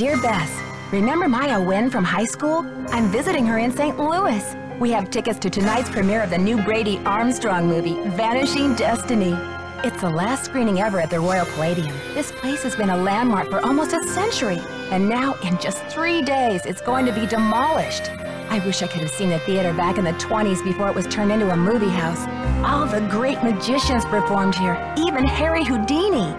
Dear Bess, remember Maya Nguyen from high school? I'm visiting her in St. Louis. We have tickets to tonight's premiere of the new Brady Armstrong movie, Vanishing Destiny. It's the last screening ever at the Royal Palladium. This place has been a landmark for almost a century, and now, in just three days, it's going to be demolished. I wish I could have seen the theater back in the 20s before it was turned into a movie house. All the great magicians performed here, even Harry Houdini.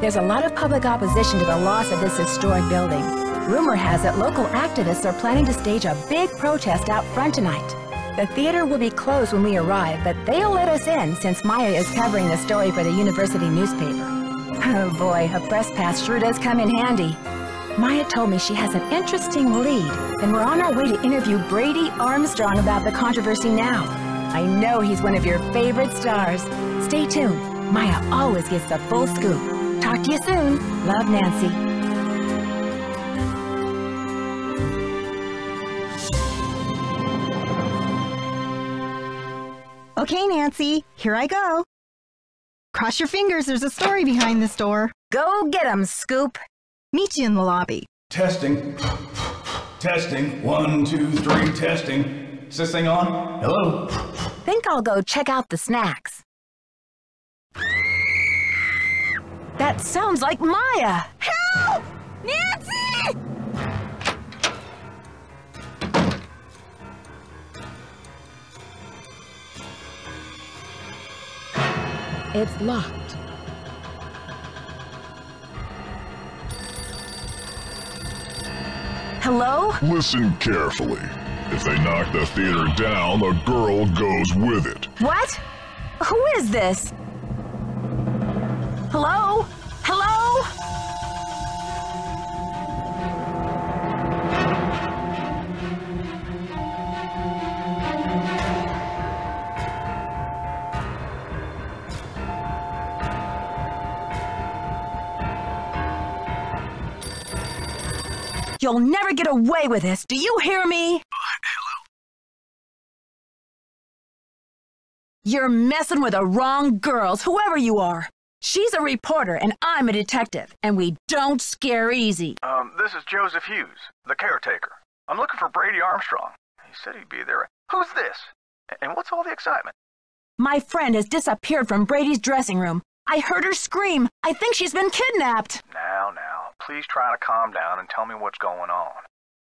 There's a lot of public opposition to the loss of this historic building. Rumor has it local activists are planning to stage a big protest out front tonight. The theater will be closed when we arrive, but they'll let us in since Maya is covering the story for the university newspaper. Oh boy, a press pass sure does come in handy. Maya told me she has an interesting lead, and we're on our way to interview Brady Armstrong about the controversy now. I know he's one of your favorite stars. Stay tuned. Maya always gets the full scoop. Talk to you soon. Love, Nancy. Okay, Nancy, here I go. Cross your fingers, there's a story behind this door. Go get 'em, Scoop. Meet you in the lobby. Testing. Testing. One, two, three, testing. Is this thing on? Hello? Think I'll go check out the snacks. That sounds like Maya. Help! Nancy! It's locked. Hello? Listen carefully. If they knock the theater down, the girl goes with it. What? Who is this? Hello? Hello? You'll never get away with this. Do you hear me? You're messing with the wrong girls, whoever you are. She's a reporter and I'm a detective, and we don't scare easy. Um, this is Joseph Hughes, the caretaker. I'm looking for Brady Armstrong. He said he'd be there. Who's this? And what's all the excitement? My friend has disappeared from Brady's dressing room. I heard her scream. I think she's been kidnapped. Now, now, please try to calm down and tell me what's going on.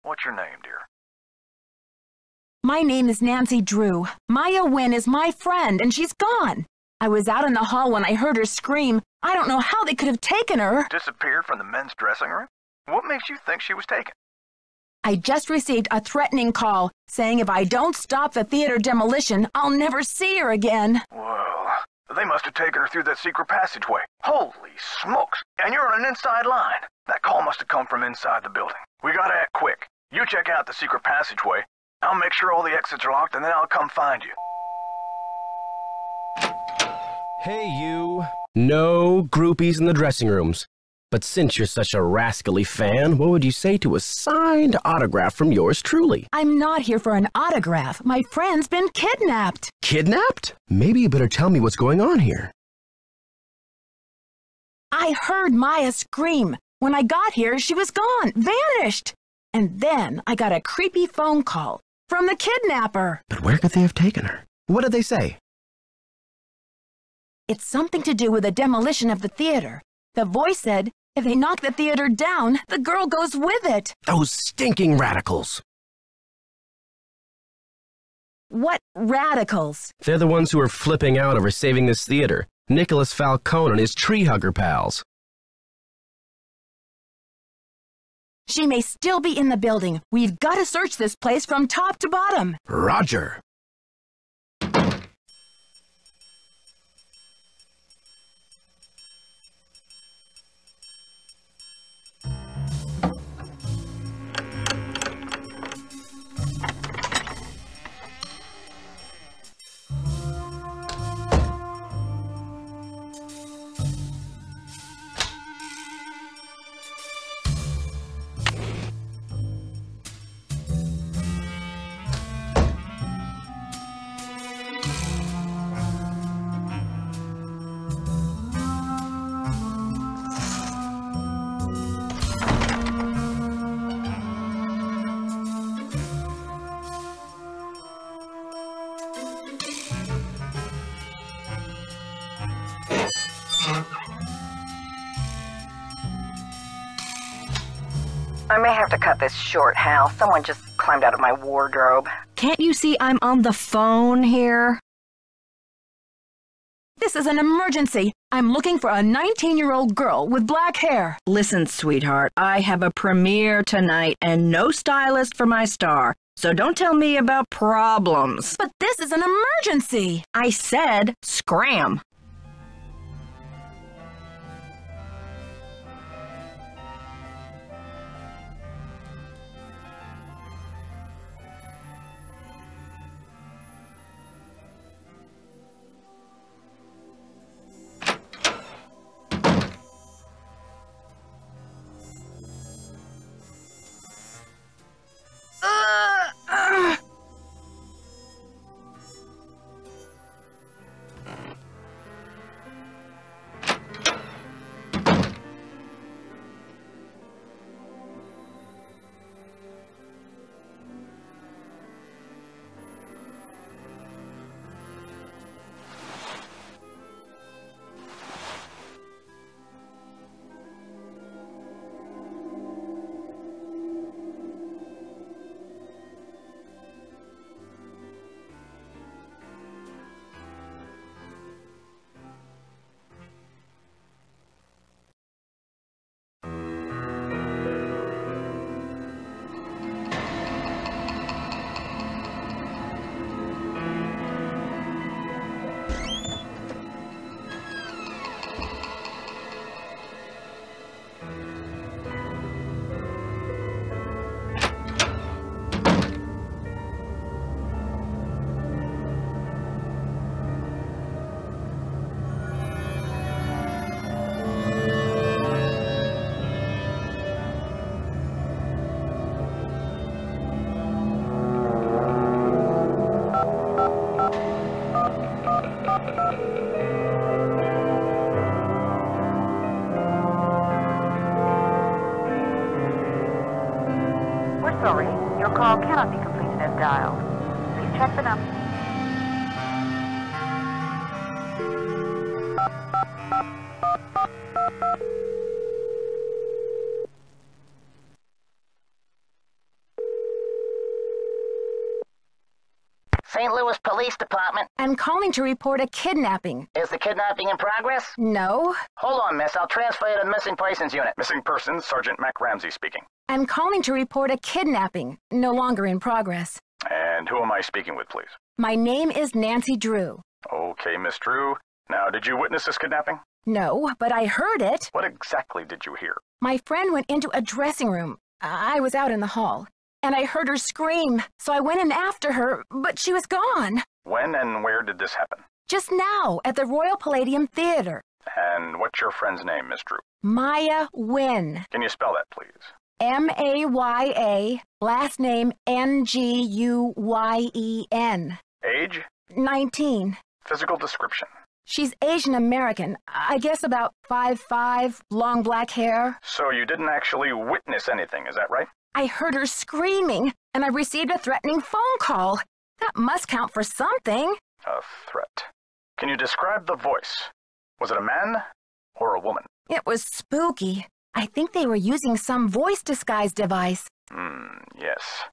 What's your name, dear? My name is Nancy Drew. Maya Nguyen is my friend, and she's gone. I was out in the hall when I heard her scream. I don't know how they could have taken her. Disappeared from the men's dressing room? What makes you think she was taken? I just received a threatening call saying if I don't stop the theater demolition, I'll never see her again. Well, they must have taken her through that secret passageway. Holy smokes! And you're on an inside line. That call must have come from inside the building. We gotta act quick. You check out the secret passageway. I'll make sure all the exits are locked and then I'll come find you. Hey, you. No groupies in the dressing rooms. But since you're such a rascally fan, what would you say to a signed autograph from yours truly? I'm not here for an autograph. My friend's been kidnapped. Kidnapped? Maybe you better tell me what's going on here. I heard Maya scream. When I got here, she was gone, vanished. And then I got a creepy phone call from the kidnapper. But where could they have taken her? What did they say? It's something to do with the demolition of the theater. The voice said, if they knock the theater down, the girl goes with it. Those stinking radicals. What radicals? They're the ones who are flipping out over saving this theater. Nicholas Falcone and his tree hugger pals. She may still be in the building. We've got to search this place from top to bottom. Roger. May have to cut this short, Hal. Someone just climbed out of my wardrobe. Can't you see I'm on the phone here? This is an emergency. I'm looking for a 19 year old girl with black hair. Listen, sweetheart, I have a premiere tonight and no stylist for my star. So don't tell me about problems. But this is an emergency. I said scram. I'm calling to report a kidnapping. Is the kidnapping in progress? No. Hold on, miss. I'll transfer you to the missing persons unit. Missing persons, Sergeant Mac Ramsey speaking. I'm calling to report a kidnapping. No longer in progress. And who am I speaking with, please? My name is Nancy Drew. Okay, Miss Drew. Now, did you witness this kidnapping? No, but I heard it. What exactly did you hear? My friend went into a dressing room. I was out in the hall. And I heard her scream, so I went in after her, but she was gone. When and where did this happen? Just now, at the Royal Palladium Theater. And what's your friend's name, Miss Drew? Maya Nguyen. Can you spell that, please? M A Y A, last name N G U Y E N. Age? 19. Physical description. She's Asian American. I guess about five five, long black hair. So you didn't actually witness anything, is that right? I heard her screaming, and I received a threatening phone call. That must count for something. A threat. Can you describe the voice? Was it a man or a woman? It was spooky. I think they were using some voice disguise device. Hmm, yes.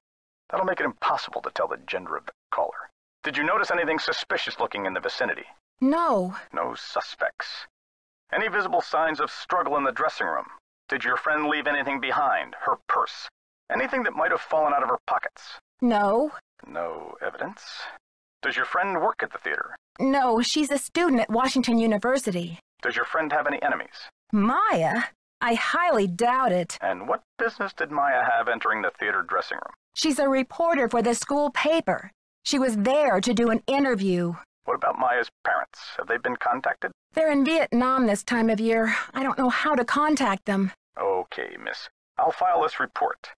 That'll make it impossible to tell the gender of the caller. Did you notice anything suspicious looking in the vicinity? No, No suspects. Any visible signs of struggle in the dressing room? Did your friend leave anything behind? Her purse? Anything that might have fallen out of her pockets? no, No evidence. Does your friend work at the theater? no, she's a student at Washington University. Does your friend have any enemies? Maya? I highly doubt it. And what business did Maya have entering the theater dressing room? She's a reporter for the school paper. She was there to do an interview. What about Maya's parents? Have they been contacted? They're in Vietnam this time of year. I don't know how to contact them. Okay, miss. I'll file this report.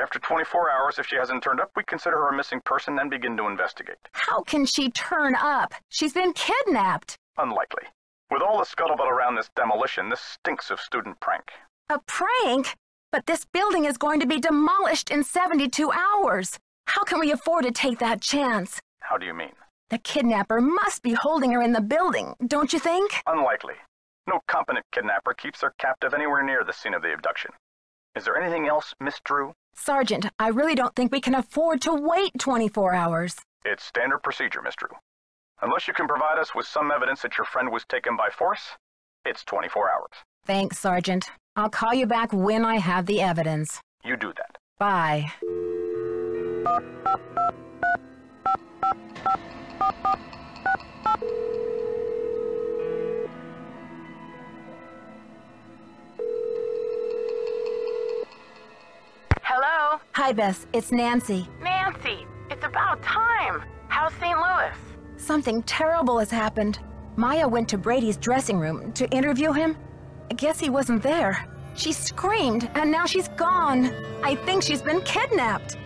After 24 hours, if she hasn't turned up, we consider her a missing person and begin to investigate. How can she turn up? She's been kidnapped. Unlikely. With all the scuttlebutt around this demolition, this stinks of student prank. A prank? But this building is going to be demolished in 72 hours. How can we afford to take that chance? How do you mean? The kidnapper must be holding her in the building, don't you think? Unlikely. No competent kidnapper keeps their captive anywhere near the scene of the abduction. Is there anything else, Miss Drew? Sergeant, I really don't think we can afford to wait 24 hours. It's standard procedure, Miss Drew. Unless you can provide us with some evidence that your friend was taken by force, it's 24 hours. Thanks, Sergeant. I'll call you back when I have the evidence. You do that. Bye. Hello? Hi, Bess. It's Nancy. Nancy, it's about time. How's St. Louis? Something terrible has happened. Maya went to Brady's dressing room to interview him. I guess he wasn't there. She screamed, and now she's gone. I think she's been kidnapped.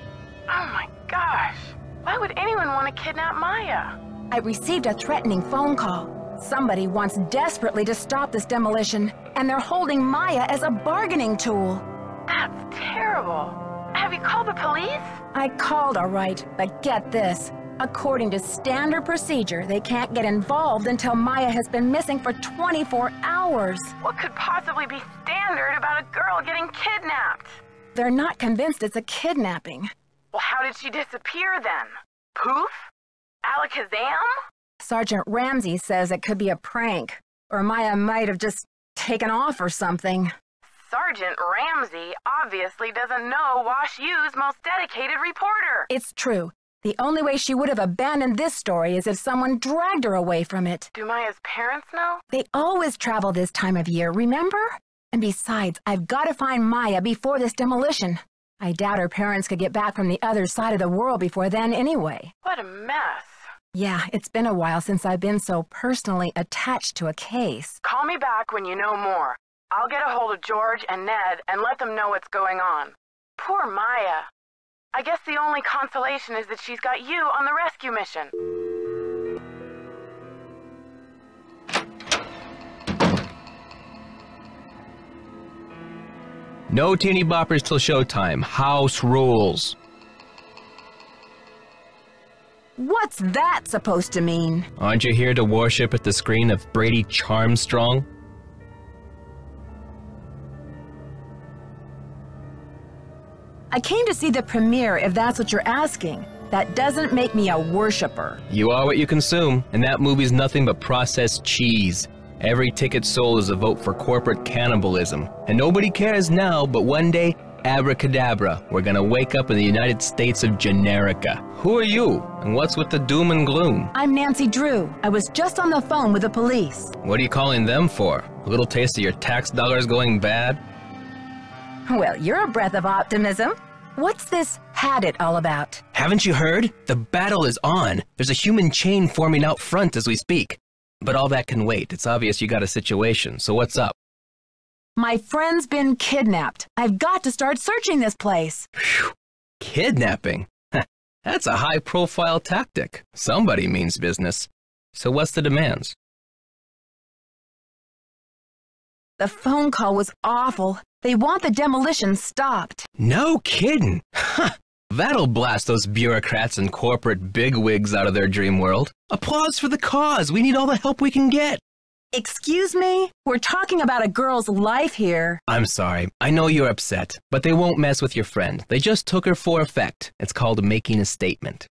Oh my gosh. Why would anyone want to kidnap Maya? I received a threatening phone call. Somebody wants desperately to stop this demolition, and they're holding Maya as a bargaining tool. That's terrible. Have you called the police? I called all right, but get this. According to standard procedure, they can't get involved until Maya has been missing for 24 hours. What could possibly be standard about a girl getting kidnapped? They're not convinced it's a kidnapping. Well, how did she disappear then? Poof? Alakazam? Sergeant Ramsey says it could be a prank, or Maya might have just taken off or something. Sergeant Ramsey obviously doesn't know Wash U's most dedicated reporter. It's true. The only way she would have abandoned this story is if someone dragged her away from it. Do Maya's parents know? They always travel this time of year, remember? And besides, I've got to find Maya before this demolition. I doubt her parents could get back from the other side of the world before then anyway. What a mess. Yeah, it's been a while since I've been so personally attached to a case. Call me back when you know more. I'll get a hold of George and Ned and let them know what's going on. Poor Maya. I guess the only consolation is that she's got you on the rescue mission. No teeny boppers till showtime. House rules. What's that supposed to mean? Aren't you here to worship at the screen of Brady Charmstrong? I came to see the premiere if that's what you're asking. That doesn't make me a worshiper. You are what you consume, and that movie's nothing but processed cheese. Every ticket sold is a vote for corporate cannibalism. And nobody cares now, but one day, abracadabra, we're gonna wake up in the United States of Generica. Who are you? And what's with the doom and gloom? I'm Nancy Drew. I was just on the phone with the police. What are you calling them for? A little taste of your tax dollars going bad? Well, you're a breath of optimism. What's this had it all about? Haven't you heard? The battle is on. There's a human chain forming out front as we speak. But all that can wait. It's obvious you got a situation, so what's up? My friend's been kidnapped. I've got to start searching this place. Whew. Kidnapping? That's a high profile tactic. Somebody means business. So what's the demands? The phone call was awful. They want the demolition stopped. No kidding. That'll blast those bureaucrats and corporate bigwigs out of their dream world. Applause for the cause. We need all the help we can get. Excuse me? We're talking about a girl's life here. I'm sorry. I know you're upset, but they won't mess with your friend. They just took her for effect. It's called making a statement.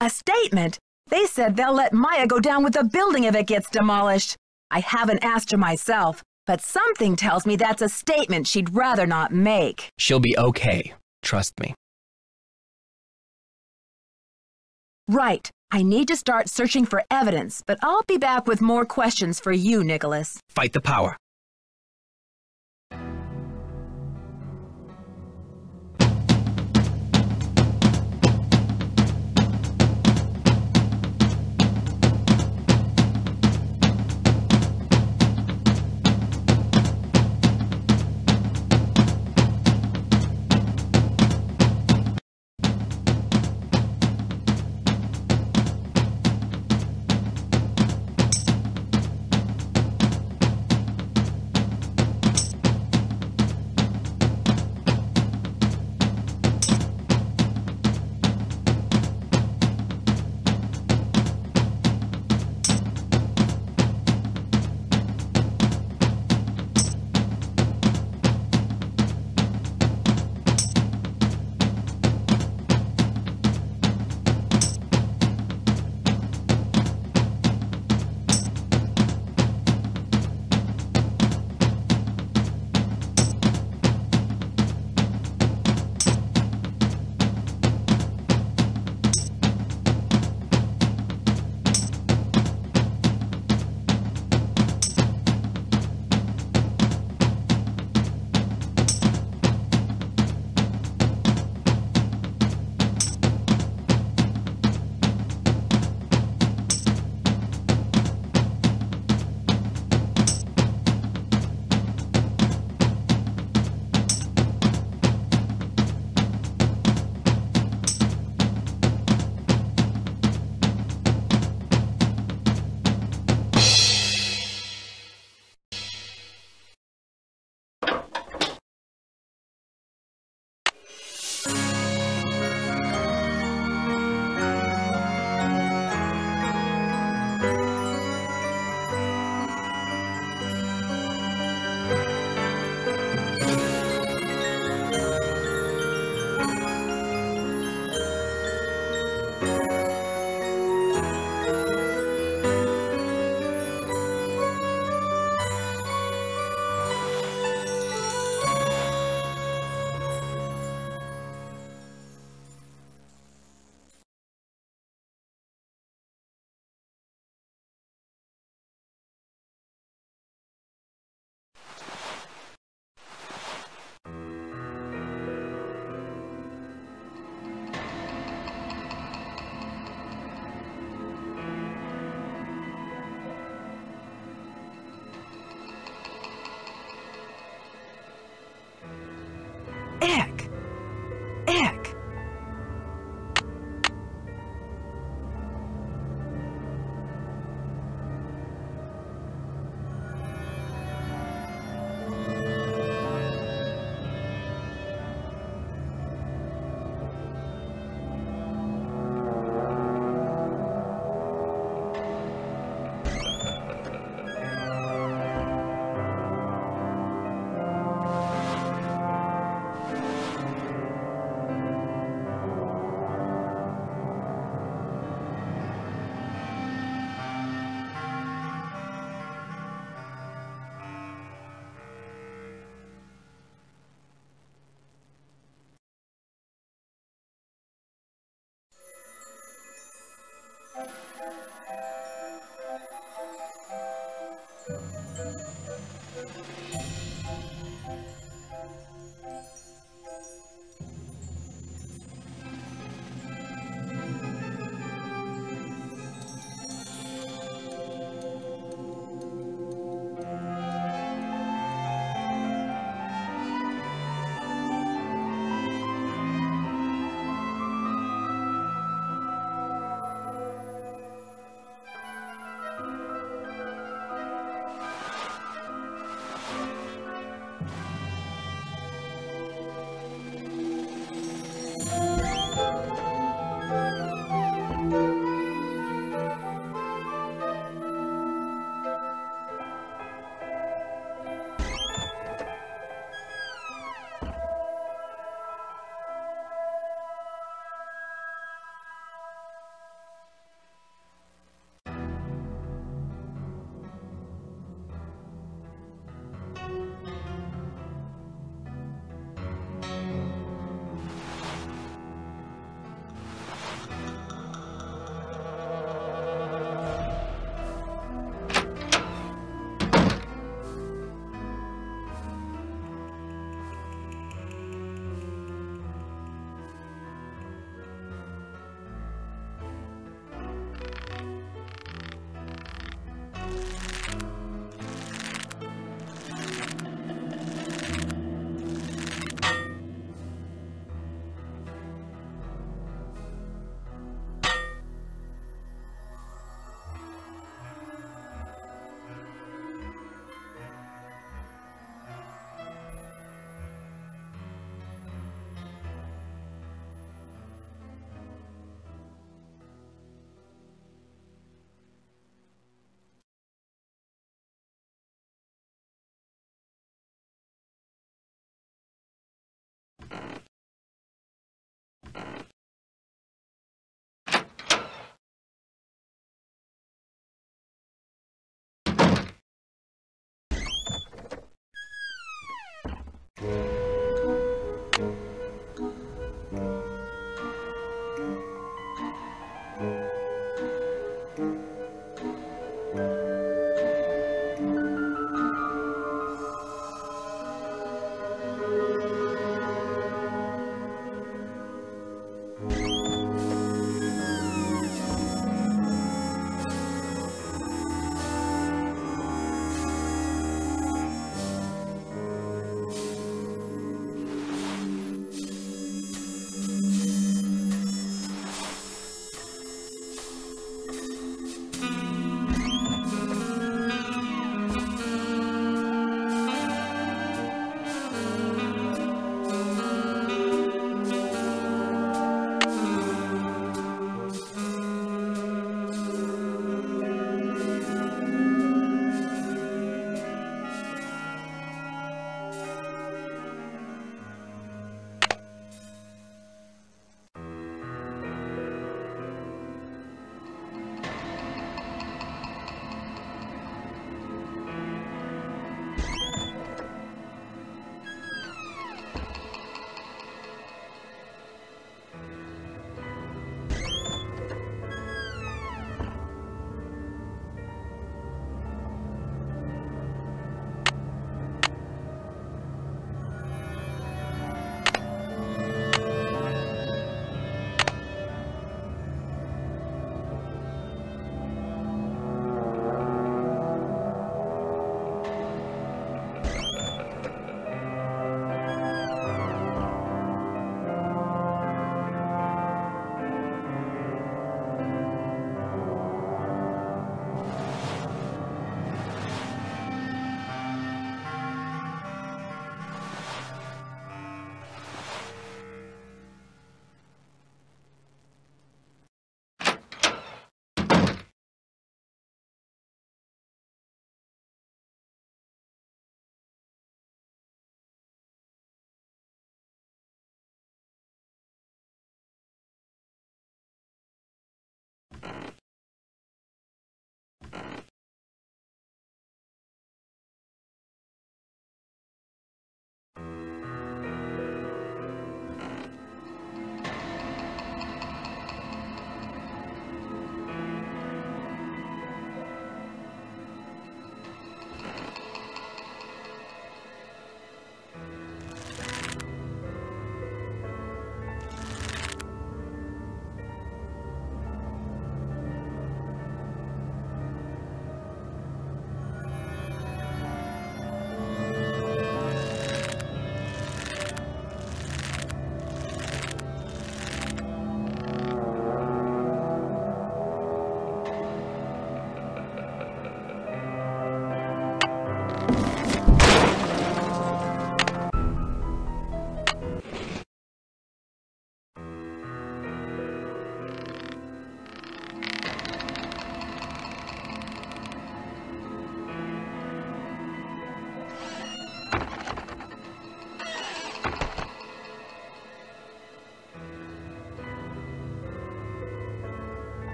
A statement? They said they'll let Maya go down with the building if it gets demolished. I haven't asked her myself, but something tells me that's a statement she'd rather not make. She'll be okay. Trust me. Right. I need to start searching for evidence, but I'll be back with more questions for you, Nicholas. Fight the power. Thank you.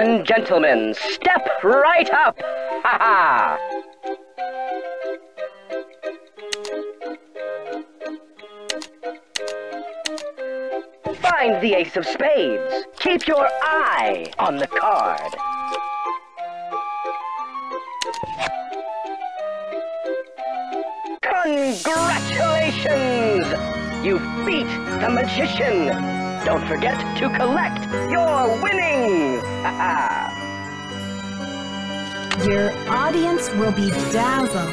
And gentlemen, step right up! Ha ha! Find the ace of spades. Keep your eye on the card. Congratulations! You beat the magician! Don't forget to collect! Your audience will be dazzled.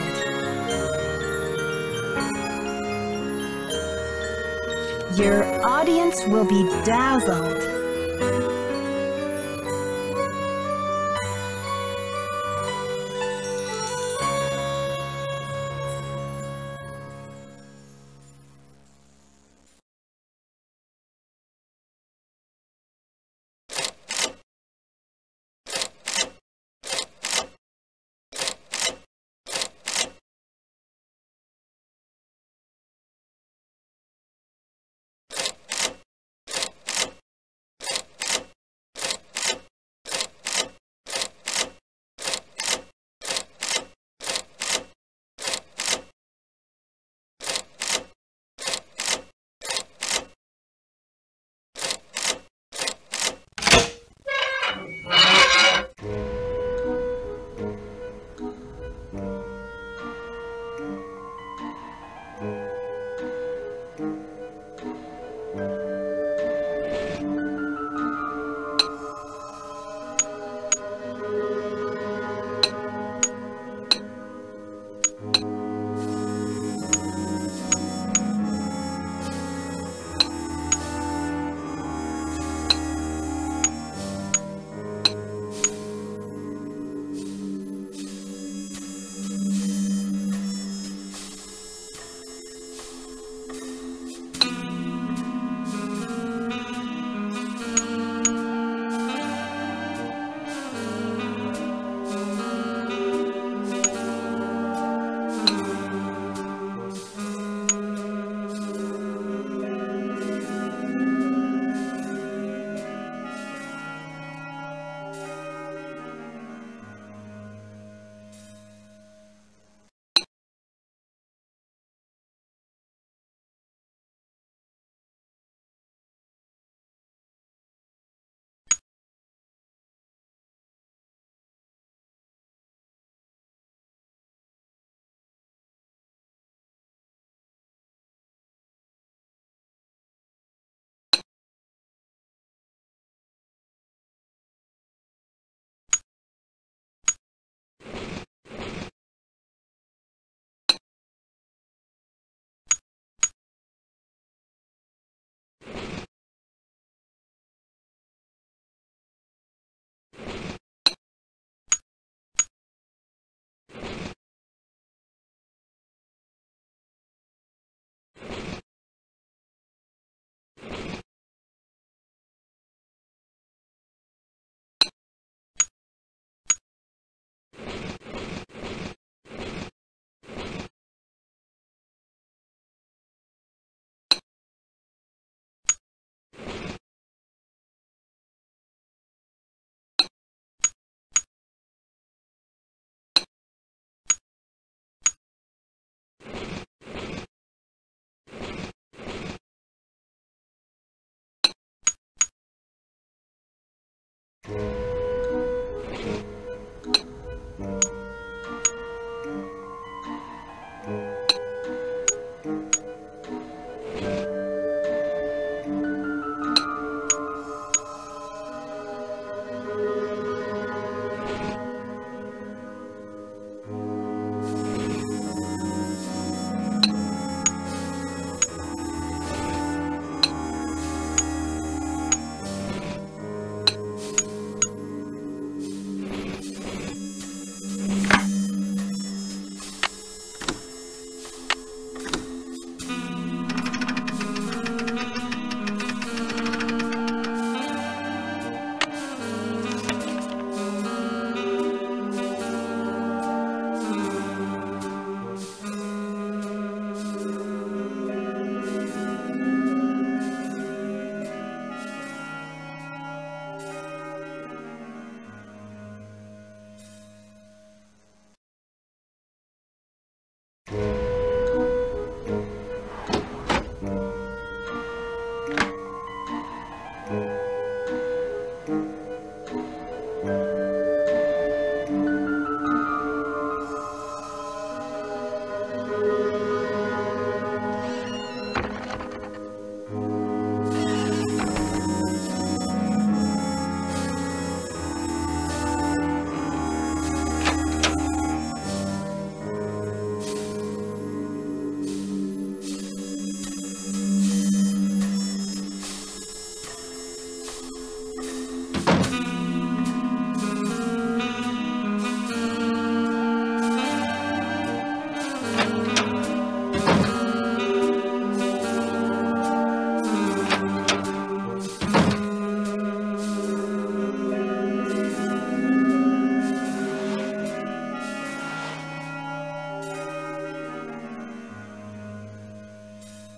Your audience will be dazzled.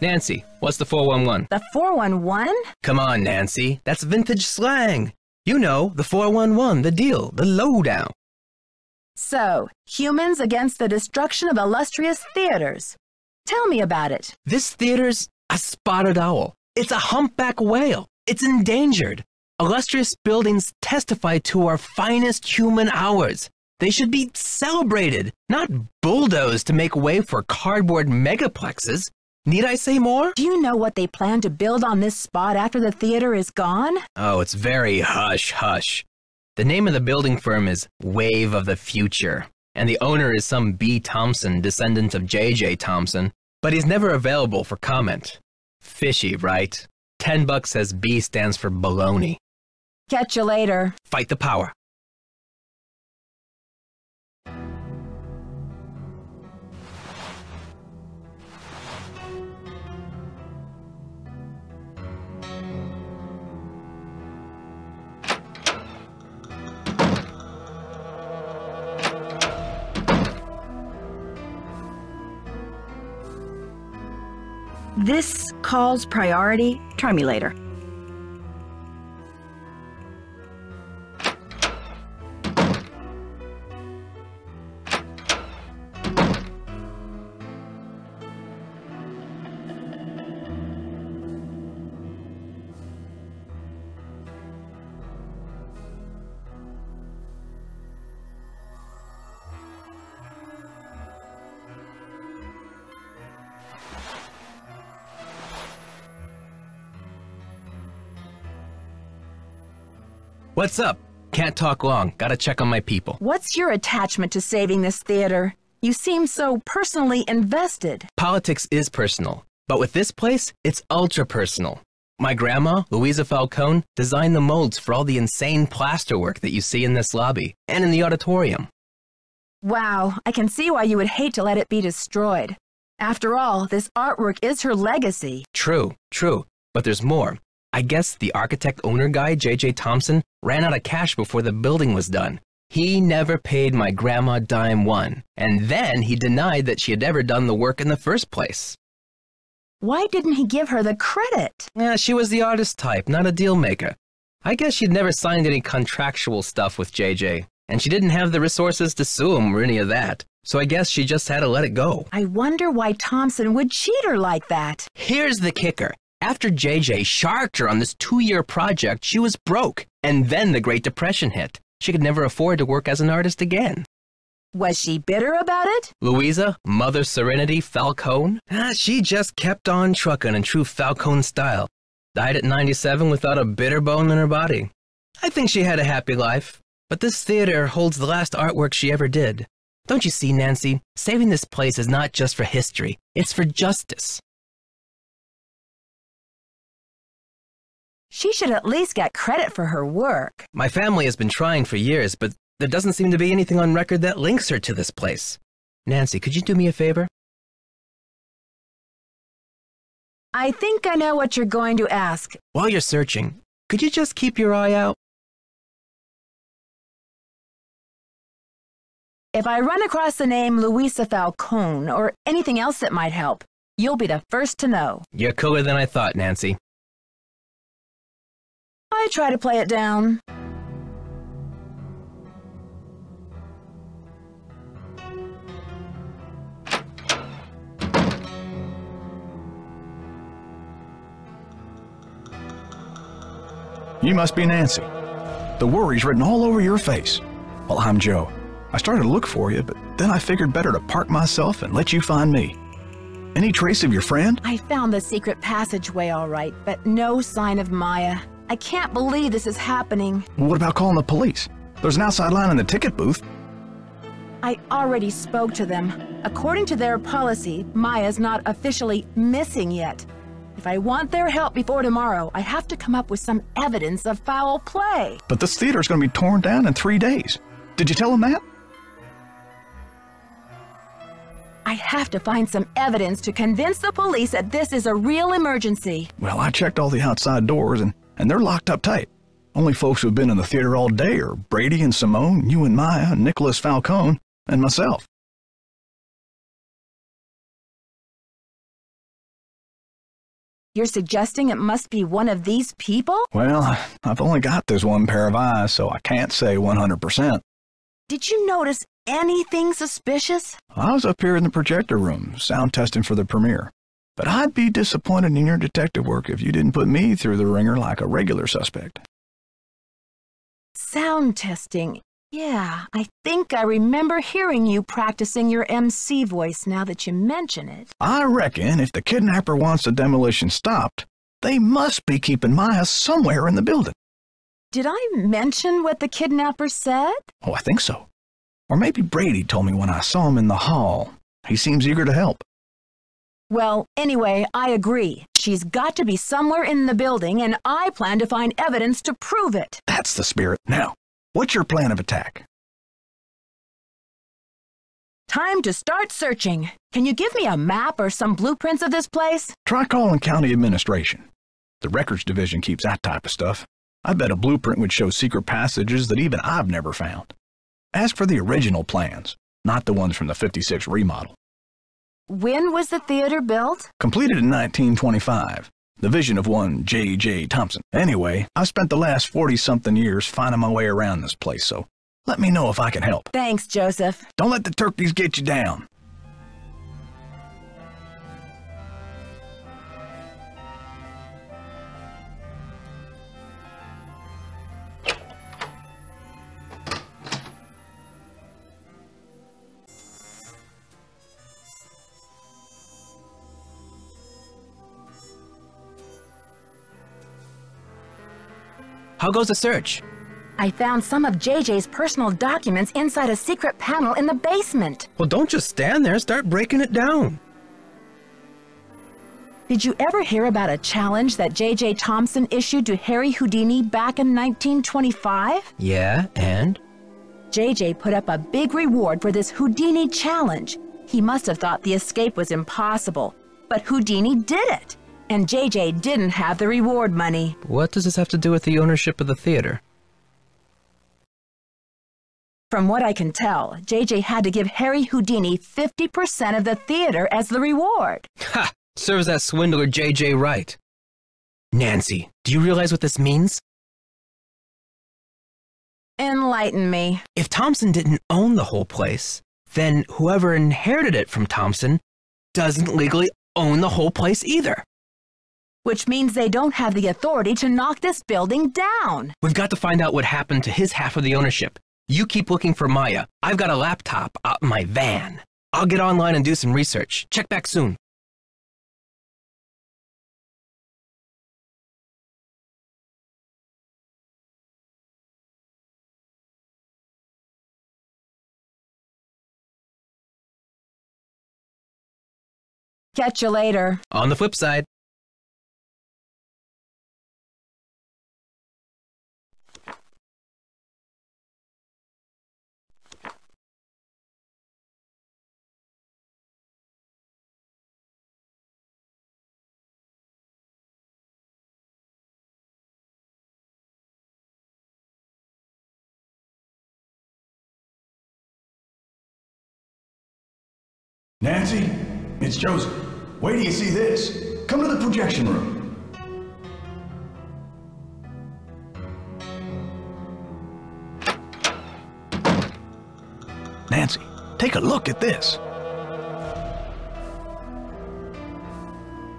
Nancy, what's the 411? The 411? Come on, Nancy. That's vintage slang. You know, the 411, the deal, the lowdown. So, humans against the destruction of illustrious theaters. Tell me about it. This theater's a spotted owl. It's a humpback whale. It's endangered. Illustrious buildings testify to our finest human hours. They should be celebrated, not bulldozed to make way for cardboard megaplexes. Need I say more? Do you know what they plan to build on this spot after the theater is gone? Oh, it's very hush hush. The name of the building firm is Wave of the Future, and the owner is some B. Thompson, descendant of J.J. Thompson, but he's never available for comment. Fishy, right? Ten bucks says B stands for baloney. Catch you later. Fight the power. This calls priority. Try me later. What's up? Can't talk long. Gotta check on my people. What's your attachment to saving this theater? You seem so personally invested. Politics is personal, but with this place, it's ultra personal. My grandma, Louisa Falcone, designed the molds for all the insane plasterwork that you see in this lobby and in the auditorium. Wow, I can see why you would hate to let it be destroyed. After all, this artwork is her legacy. True, true, but there's more. I guess the architect owner guy, J.J. Thompson, ran out of cash before the building was done. He never paid my grandma dime one, and then he denied that she had ever done the work in the first place. Why didn't he give her the credit? Yeah, she was the artist type, not a deal maker. I guess she'd never signed any contractual stuff with JJ, and she didn't have the resources to sue him or any of that. So I guess she just had to let it go. I wonder why Thompson would cheat her like that. Here's the kicker. After JJ sharked her on this two-year project, she was broke. And then the Great Depression hit. She could never afford to work as an artist again. Was she bitter about it? Louisa, Mother Serenity Falcone? Ah, she just kept on trucking in true Falcone style. Died at 97 without a bitter bone in her body. I think she had a happy life. But this theater holds the last artwork she ever did. Don't you see, Nancy? Saving this place is not just for history, it's for justice. She should at least get credit for her work. My family has been trying for years, but there doesn't seem to be anything on record that links her to this place. Nancy, could you do me a favor? I think I know what you're going to ask. While you're searching, could you just keep your eye out? If I run across the name Louisa Falcone or anything else that might help, you'll be the first to know. You're cooler than I thought, Nancy. I try to play it down. You must be Nancy. The worry's written all over your face. Well, I'm Joe. I started to look for you, but then I figured better to park myself and let you find me. Any trace of your friend? I found the secret passageway all right, but no sign of Maya. I can't believe this is happening. What about calling the police? There's an outside line in the ticket booth. I already spoke to them. According to their policy, Maya's not officially missing yet. If I want their help before tomorrow, I have to come up with some evidence of foul play. But this theater's going to be torn down in three days. Did you tell them that? I have to find some evidence to convince the police that this is a real emergency. Well, I checked all the outside doors, and, and they're locked up tight. Only folks who've been in the theater all day are Brady and Simone, you and Maya, Nicholas Falcone, and myself. You're suggesting it must be one of these people? Well, I've only got this one pair of eyes, so I can't say 100%. Did you notice anything suspicious? I was up here in the projector room, sound testing for the premiere. But I'd be disappointed in your detective work if you didn't put me through the ringer like a regular suspect. Sound testing. Yeah, I think I remember hearing you practicing your MC voice now that you mention it. I reckon if the kidnapper wants the demolition stopped, they must be keeping Maya somewhere in the building. Did I mention what the kidnapper said? Oh, I think so. Or maybe Brady told me when I saw him in the hall. He seems eager to help. Well, anyway, I agree. She's got to be somewhere in the building, and I plan to find evidence to prove it. That's the spirit. Now, what's your plan of attack? Time to start searching. Can you give me a map or some blueprints of this place? Try calling county administration. The records division keeps that type of stuff. I bet a blueprint would show secret passages that even I've never found. Ask for the original plans, not the ones from the 56 remodel. When was the theater built? Completed in 1925. The vision of one J.J. Thompson. Anyway, I've spent the last 40-something years finding my way around this place, so let me know if I can help. Thanks, Joseph. Don't let the turkeys get you down. How goes the search? I found some of JJ's personal documents inside a secret panel in the basement. Well, don't just stand there, start breaking it down. Did you ever hear about a challenge that JJ Thompson issued to Harry Houdini back in 1925? Yeah, and? JJ put up a big reward for this Houdini challenge. He must have thought the escape was impossible, but Houdini did it. And JJ didn't have the reward money. What does this have to do with the ownership of the theater? From what I can tell, JJ had to give Harry Houdini 50% of the theater as the reward. Ha! Serves that swindler JJ right. Nancy, do you realize what this means? Enlighten me. If Thompson didn't own the whole place, then whoever inherited it from Thompson doesn't legally own the whole place either. Which means they don't have the authority to knock this building down. We've got to find out what happened to his half of the ownership. You keep looking for Maya. I've got a laptop out in my van. I'll get online and do some research. Check back soon. Catch you later. On the flip side. Nancy, it's Joseph. Wait till you see this. Come to the projection room. Nancy, take a look at this.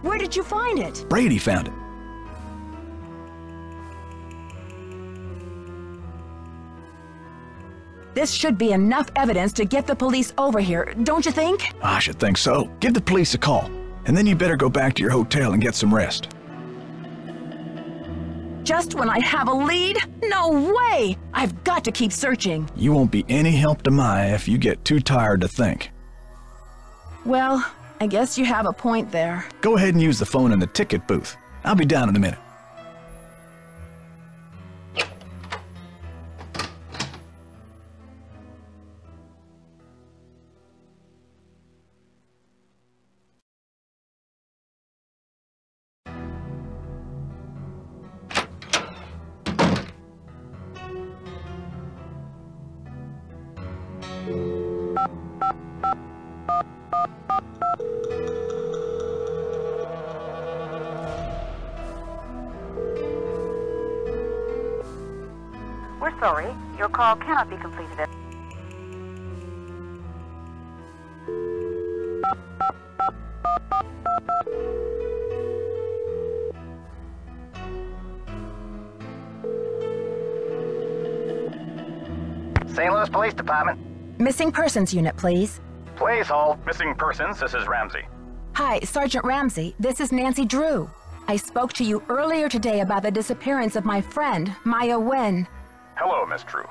Where did you find it? Brady found it. This should be enough evidence to get the police over here, don't you think? I should think so. Give the police a call, and then you better go back to your hotel and get some rest. Just when I have a lead? No way! I've got to keep searching. You won't be any help to Maya if you get too tired to think. Well, I guess you have a point there. Go ahead and use the phone in the ticket booth. I'll be down in a minute. St. Louis Police Department. Missing Persons Unit, please. Please hold. Missing persons, this is Ramsey. Hi, Sergeant Ramsey. This is Nancy Drew. I spoke to you earlier today about the disappearance of my friend, Maya Nguyen. Hello, Miss Drew.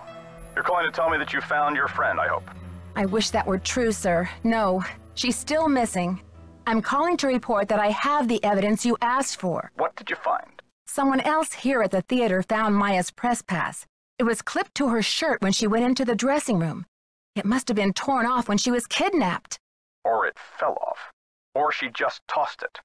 You're calling to tell me that you found your friend, I hope. I wish that were true, sir. No, she's still missing. I'm calling to report that I have the evidence you asked for. What did you find? Someone else here at the theater found Maya's press pass. It was clipped to her shirt when she went into the dressing room. It must have been torn off when she was kidnapped. Or it fell off. Or she just tossed it.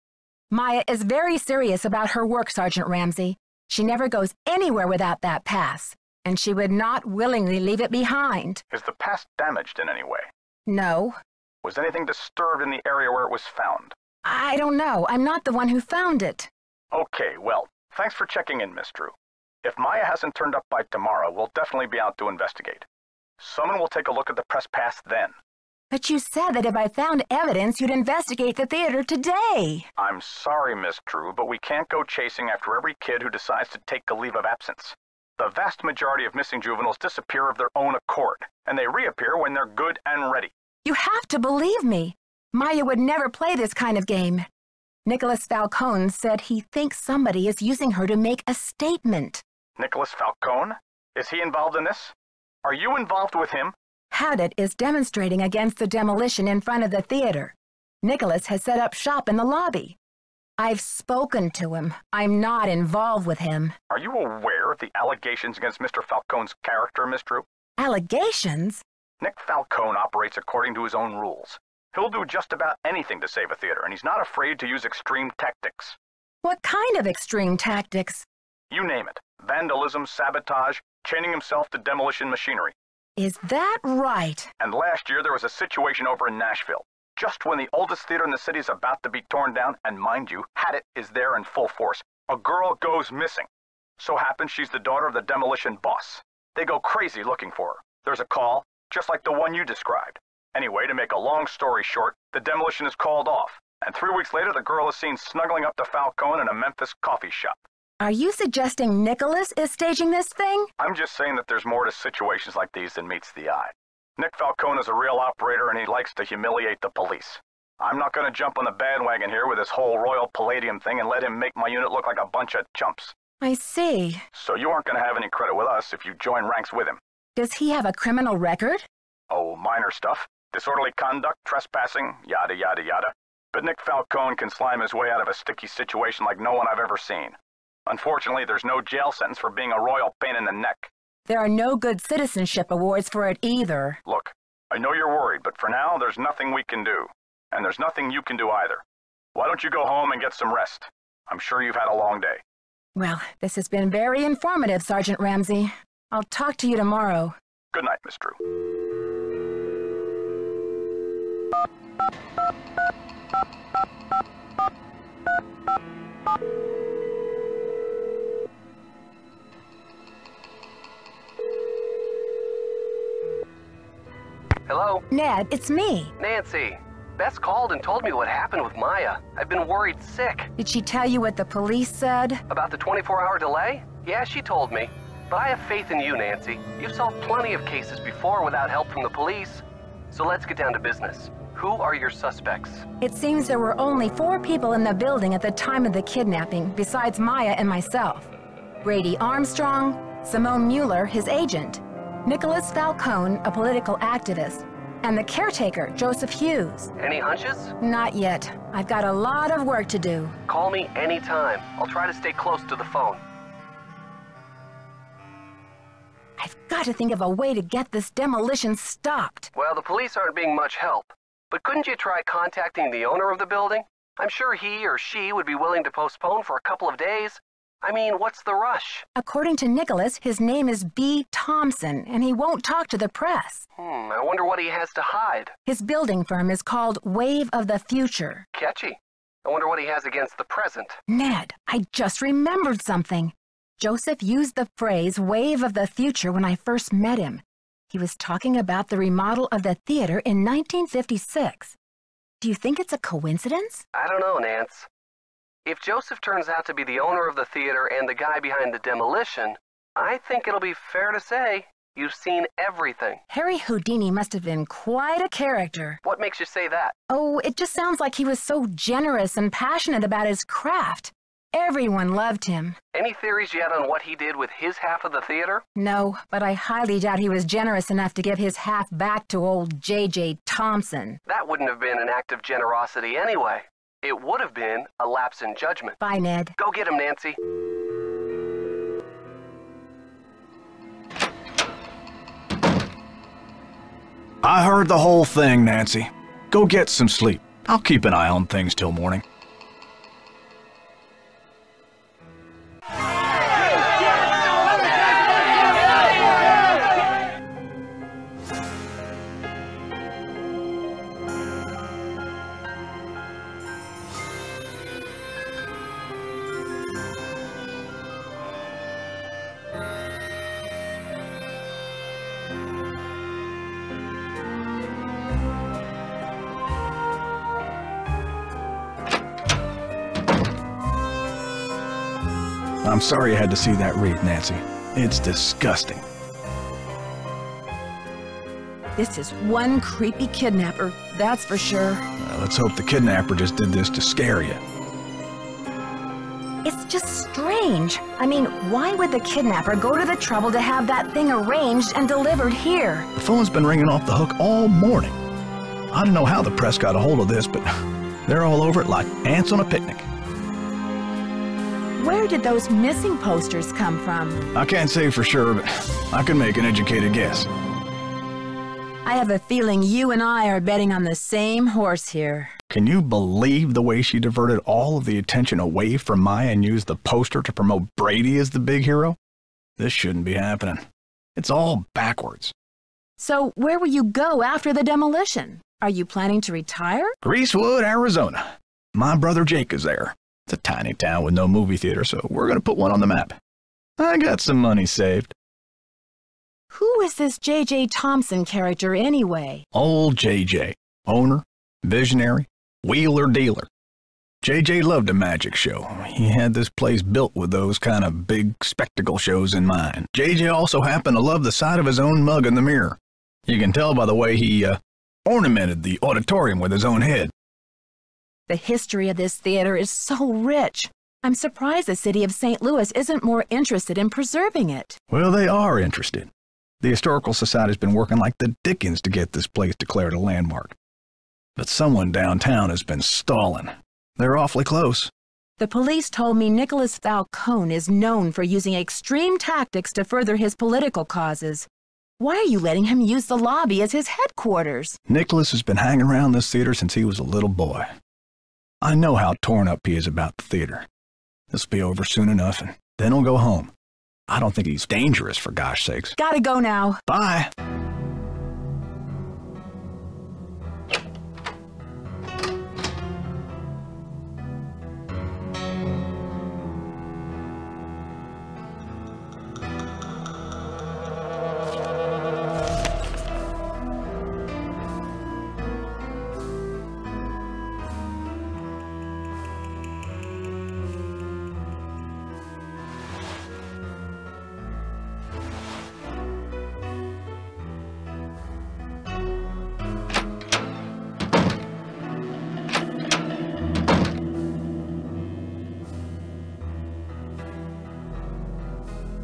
Maya is very serious about her work, Sergeant Ramsey. She never goes anywhere without that pass, and she would not willingly leave it behind. Is the pass damaged in any way? No. Was anything disturbed in the area where it was found? I don't know. I'm not the one who found it. Okay, well, thanks for checking in, Miss Drew. If Maya hasn't turned up by tomorrow, we'll definitely be out to investigate. Someone will take a look at the press pass then. But you said that if I found evidence, you'd investigate the theater today. I'm sorry, Miss Drew, but we can't go chasing after every kid who decides to take a leave of absence. The vast majority of missing juveniles disappear of their own accord, and they reappear when they're good and ready. You have to believe me. Maya would never play this kind of game. Nicholas Falcone said he thinks somebody is using her to make a statement. Nicholas Falcone? Is he involved in this? Are you involved with him? HADIT is demonstrating against the demolition in front of the theater. Nicholas has set up shop in the lobby. I've spoken to him. I'm not involved with him. Are you aware of the allegations against Mr. Falcone's character, Miss Drew? Allegations? Nick Falcone operates according to his own rules. He'll do just about anything to save a theater, and he's not afraid to use extreme tactics. What kind of extreme tactics? You name it. Vandalism, sabotage, chaining himself to demolition machinery. Is that right? And last year there was a situation over in Nashville. Just when the oldest theater in the city is about to be torn down, and mind you, HADIT is there in full force, a girl goes missing. So happens she's the daughter of the demolition boss. They go crazy looking for her. There's a call, just like the one you described. Anyway, to make a long story short, the demolition is called off, and three weeks later the girl is seen snuggling up to Falcone in a Memphis coffee shop. Are you suggesting Nicholas is staging this thing? I'm just saying that there's more to situations like these than meets the eye. Nick Falcone is a real operator and he likes to humiliate the police. I'm not going to jump on the bandwagon here with this whole Royal Palladium thing and let him make my unit look like a bunch of chumps. I see. So you aren't going to have any credit with us if you join ranks with him. Does he have a criminal record? Oh, minor stuff. Disorderly conduct, trespassing, yada yada yada. But Nick Falcone can slime his way out of a sticky situation like no one I've ever seen. Unfortunately, there's no jail sentence for being a royal pain in the neck. There are no good citizenship awards for it either. Look, I know you're worried, but for now, there's nothing we can do. And there's nothing you can do either. Why don't you go home and get some rest? I'm sure you've had a long day. Well, this has been very informative, Sergeant Ramsey. I'll talk to you tomorrow. Good night, Miss Drew. Hello? Ned, it's me. Nancy. Bess called and told me what happened with Maya. I've been worried sick. Did she tell you what the police said? About the 24 hour delay? Yeah, she told me. But I have faith in you, Nancy. You've solved plenty of cases before without help from the police. So let's get down to business. Who are your suspects? It seems there were only four people in the building at the time of the kidnapping, besides Maya and myself. Brady Armstrong, Simone Mueller, his agent, Nicholas Falcone, a political activist, and the caretaker, Joseph Hughes. Any hunches? Not yet. I've got a lot of work to do. Call me anytime. I'll try to stay close to the phone. I've got to think of a way to get this demolition stopped. Well, the police aren't being much help. But couldn't you try contacting the owner of the building? I'm sure he or she would be willing to postpone for a couple of days. I mean, what's the rush? According to Nicholas, his name is B. Thompson, and he won't talk to the press. Hmm, I wonder what he has to hide. His building firm is called Wave of the Future. Catchy. I wonder what he has against the present. Ned, I just remembered something. Joseph used the phrase Wave of the Future when I first met him. He was talking about the remodel of the theater in 1956. Do you think it's a coincidence? I don't know, Nance. If Joseph turns out to be the owner of the theater and the guy behind the demolition, I think it'll be fair to say you've seen everything. Harry Houdini must have been quite a character. What makes you say that? Oh, it just sounds like he was so generous and passionate about his craft. Everyone loved him. Any theories yet on what he did with his half of the theater? No, but I highly doubt he was generous enough to give his half back to old J.J. Thompson. That wouldn't have been an act of generosity anyway. It would have been a lapse in judgment. Bye, Ned. Go get him, Nancy. I heard the whole thing, Nancy. Go get some sleep. I'll keep an eye on things till morning. I'm sorry you had to see that read, Nancy. It's disgusting. This is one creepy kidnapper, that's for sure. Well, let's hope the kidnapper just did this to scare you. It's just strange. I mean, why would the kidnapper go to the trouble to have that thing arranged and delivered here? The phone's been ringing off the hook all morning. I don't know how the press got a hold of this, but they're all over it like ants on a picnic. Where did those missing posters come from? I can't say for sure, but I can make an educated guess. I have a feeling you and I are betting on the same horse here. Can you believe the way she diverted all of the attention away from Maya and used the poster to promote Brady as the big hero? This shouldn't be happening. It's all backwards. So where will you go after the demolition? Are you planning to retire? Greasewood, Arizona. My brother Jake is there. It's a tiny town with no movie theater, so we're going to put one on the map. I got some money saved. Who is this J.J. Thompson character anyway? Old J.J. Owner, visionary, wheeler dealer. J.J. loved a magic show. He had this place built with those kind of big spectacle shows in mind. J.J. also happened to love the sight of his own mug in the mirror. You can tell by the way he uh, ornamented the auditorium with his own head. The history of this theater is so rich. I'm surprised the city of St. Louis isn't more interested in preserving it. Well, they are interested. The Historical Society's been working like the dickens to get this place declared a landmark. But someone downtown has been stalling. They're awfully close. The police told me Nicholas Falcone is known for using extreme tactics to further his political causes. Why are you letting him use the lobby as his headquarters? Nicholas has been hanging around this theater since he was a little boy. I know how torn up he is about the theater. This'll be over soon enough, and then he'll go home. I don't think he's dangerous, for gosh sakes. Gotta go now. Bye.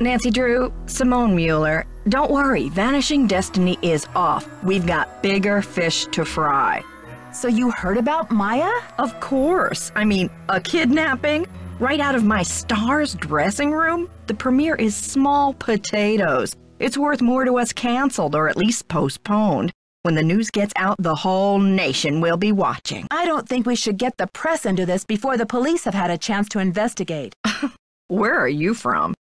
Nancy Drew, Simone Mueller, don't worry, Vanishing Destiny is off. We've got bigger fish to fry. So you heard about Maya? Of course. I mean, a kidnapping? Right out of my star's dressing room? The premiere is small potatoes. It's worth more to us canceled or at least postponed. When the news gets out, the whole nation will be watching. I don't think we should get the press into this before the police have had a chance to investigate. Where are you from?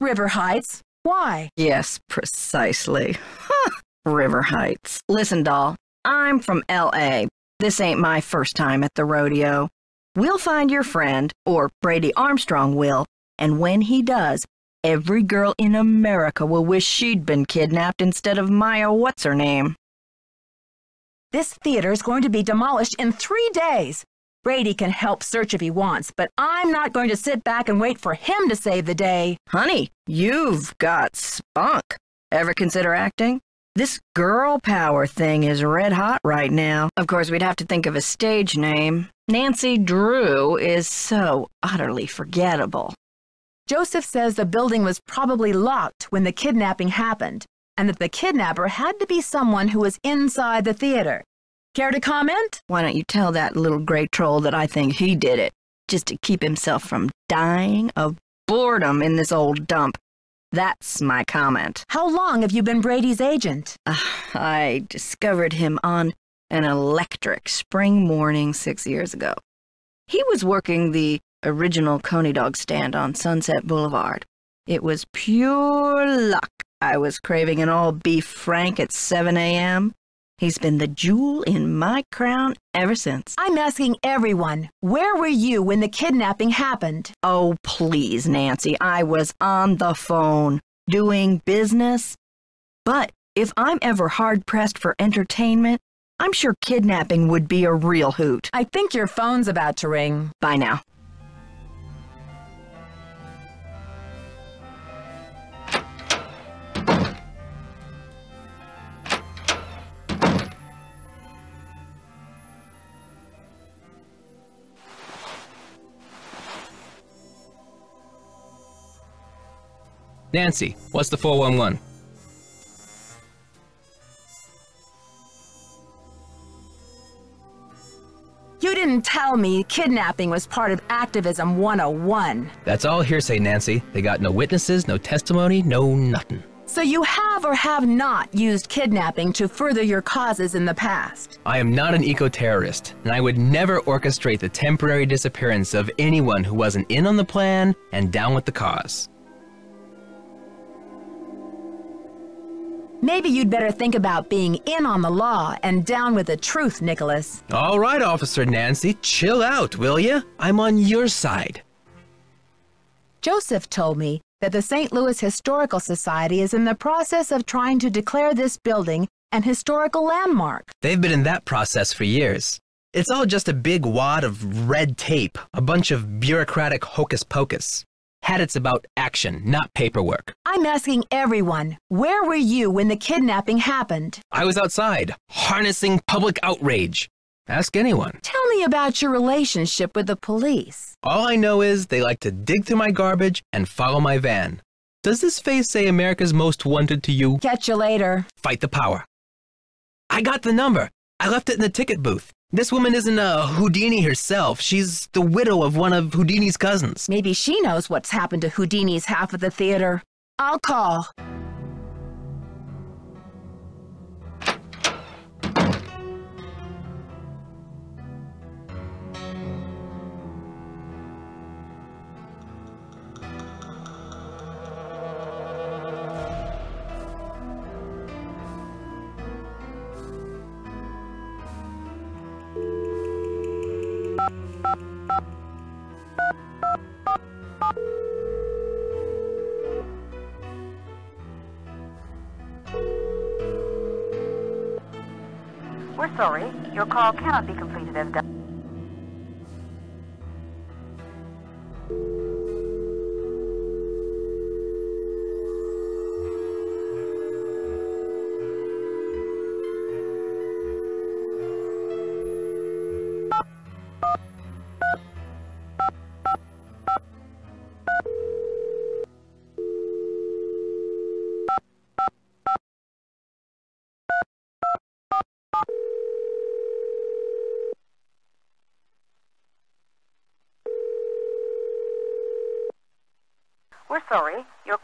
River Heights. Why? Yes, precisely. River Heights. Listen, doll, I'm from L.A. This ain't my first time at the rodeo. We'll find your friend, or Brady Armstrong will, and when he does, every girl in America will wish she'd been kidnapped instead of Maya What's-Her-Name. This theater is going to be demolished in three days. Brady can help search if he wants, but I'm not going to sit back and wait for him to save the day. Honey, you've got spunk. Ever consider acting? This girl power thing is red hot right now. Of course, we'd have to think of a stage name. Nancy Drew is so utterly forgettable. Joseph says the building was probably locked when the kidnapping happened, and that the kidnapper had to be someone who was inside the theater. Care to comment? Why don't you tell that little gray troll that I think he did it, just to keep himself from dying of boredom in this old dump. That's my comment. How long have you been Brady's agent? Uh, I discovered him on an electric spring morning six years ago. He was working the original Coney Dog stand on Sunset Boulevard. It was pure luck. I was craving an all beef frank at 7 a.m. He's been the jewel in my crown ever since. I'm asking everyone, where were you when the kidnapping happened? Oh, please, Nancy. I was on the phone, doing business. But if I'm ever hard pressed for entertainment, I'm sure kidnapping would be a real hoot. I think your phone's about to ring. Bye now. Nancy, what's the 411? You didn't tell me kidnapping was part of Activism 101. That's all hearsay, Nancy. They got no witnesses, no testimony, no nothing. So you have or have not used kidnapping to further your causes in the past? I am not an eco-terrorist, and I would never orchestrate the temporary disappearance of anyone who wasn't in on the plan and down with the cause. Maybe you'd better think about being in on the law and down with the truth, Nicholas. All right, Officer Nancy, chill out, will you? I'm on your side. Joseph told me that the St. Louis Historical Society is in the process of trying to declare this building an historical landmark. They've been in that process for years. It's all just a big wad of red tape, a bunch of bureaucratic hocus pocus. HADIT's about action, not paperwork. I'm asking everyone, where were you when the kidnapping happened? I was outside, harnessing public outrage. Ask anyone. Tell me about your relationship with the police. All I know is they like to dig through my garbage and follow my van. Does this face say America's Most Wanted to you? Catch you later. Fight the power. I got the number. I left it in the ticket booth. This woman isn't a Houdini herself. She's the widow of one of Houdini's cousins. Maybe she knows what's happened to Houdini's half of the theater. I'll call. We're sorry. Your call cannot be completed as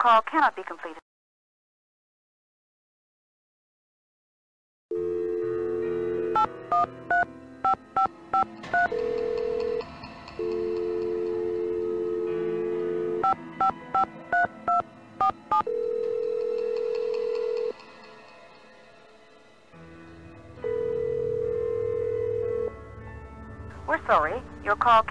call cannot be completed. We're sorry. Your call.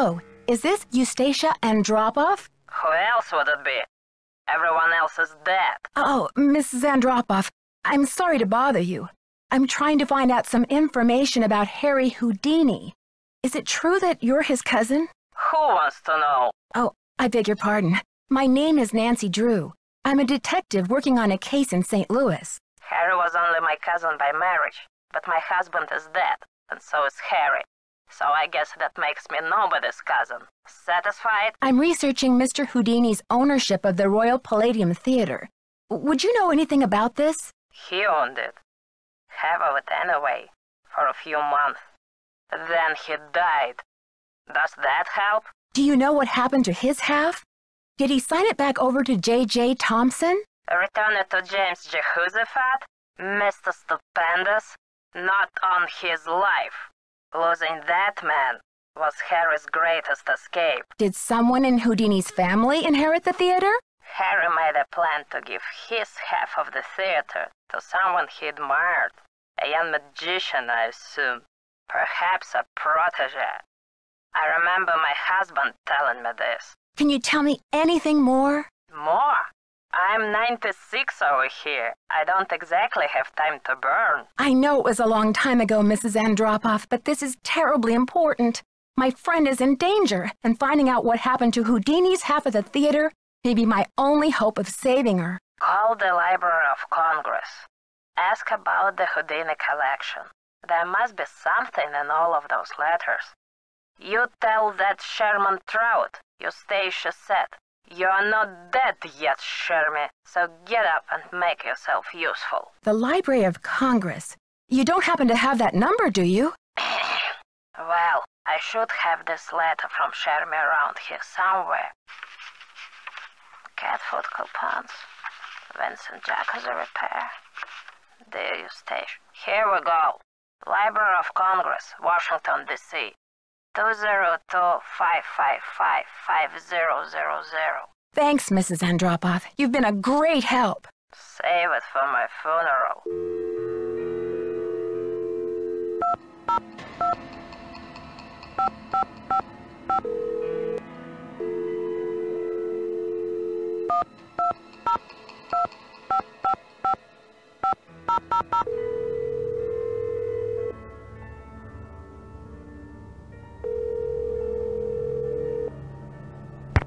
Hello. Hello, is this Eustacia Andropov? Who else would it be? Everyone else is dead. Oh, Mrs. Andropov, I'm sorry to bother you. I'm trying to find out some information about Harry Houdini. Is it true that you're his cousin? Who wants to know? Oh, I beg your pardon. My name is Nancy Drew. I'm a detective working on a case in St. Louis. Harry was only my cousin by marriage, but my husband is dead, and so is Harry. So I guess that makes me nobody's cousin. Satisfied? I'm researching Mr. Houdini's ownership of the Royal Palladium Theater. Would you know anything about this? He owned it. Half of it anyway, for a few months. Then he died. Does that help? Do you know what happened to his half? Did he sign it back over to J.J. Thompson? Return it to James Jehoshaphat? Mr. Stupendous? Not on his life. Losing that man was Harry's greatest escape. Did someone in Houdini's family inherit the theater? Harry made a plan to give his half of the theater to someone he admired. A young magician, I assume. Perhaps a protege. I remember my husband telling me this. Can you tell me anything more? More? I'm 96 over here. I don't exactly have time to burn. I know it was a long time ago, Mrs. Andropov, but this is terribly important. My friend is in danger, and finding out what happened to Houdini's half of the theater may be my only hope of saving her. Call the Library of Congress. Ask about the Houdini collection. There must be something in all of those letters. You tell that Sherman Trout, Eustacia said. You're not dead yet, Shermy, so get up and make yourself useful. The Library of Congress. You don't happen to have that number, do you? well, I should have this letter from Shermy around here somewhere. Cat food coupons. Vincent Jack has a repair. Dear Eustacia. Here we go. Library of Congress, Washington, D.C. 202-555-5000. Thanks, Mrs. Andropov. You've been a great help. Save it for my funeral.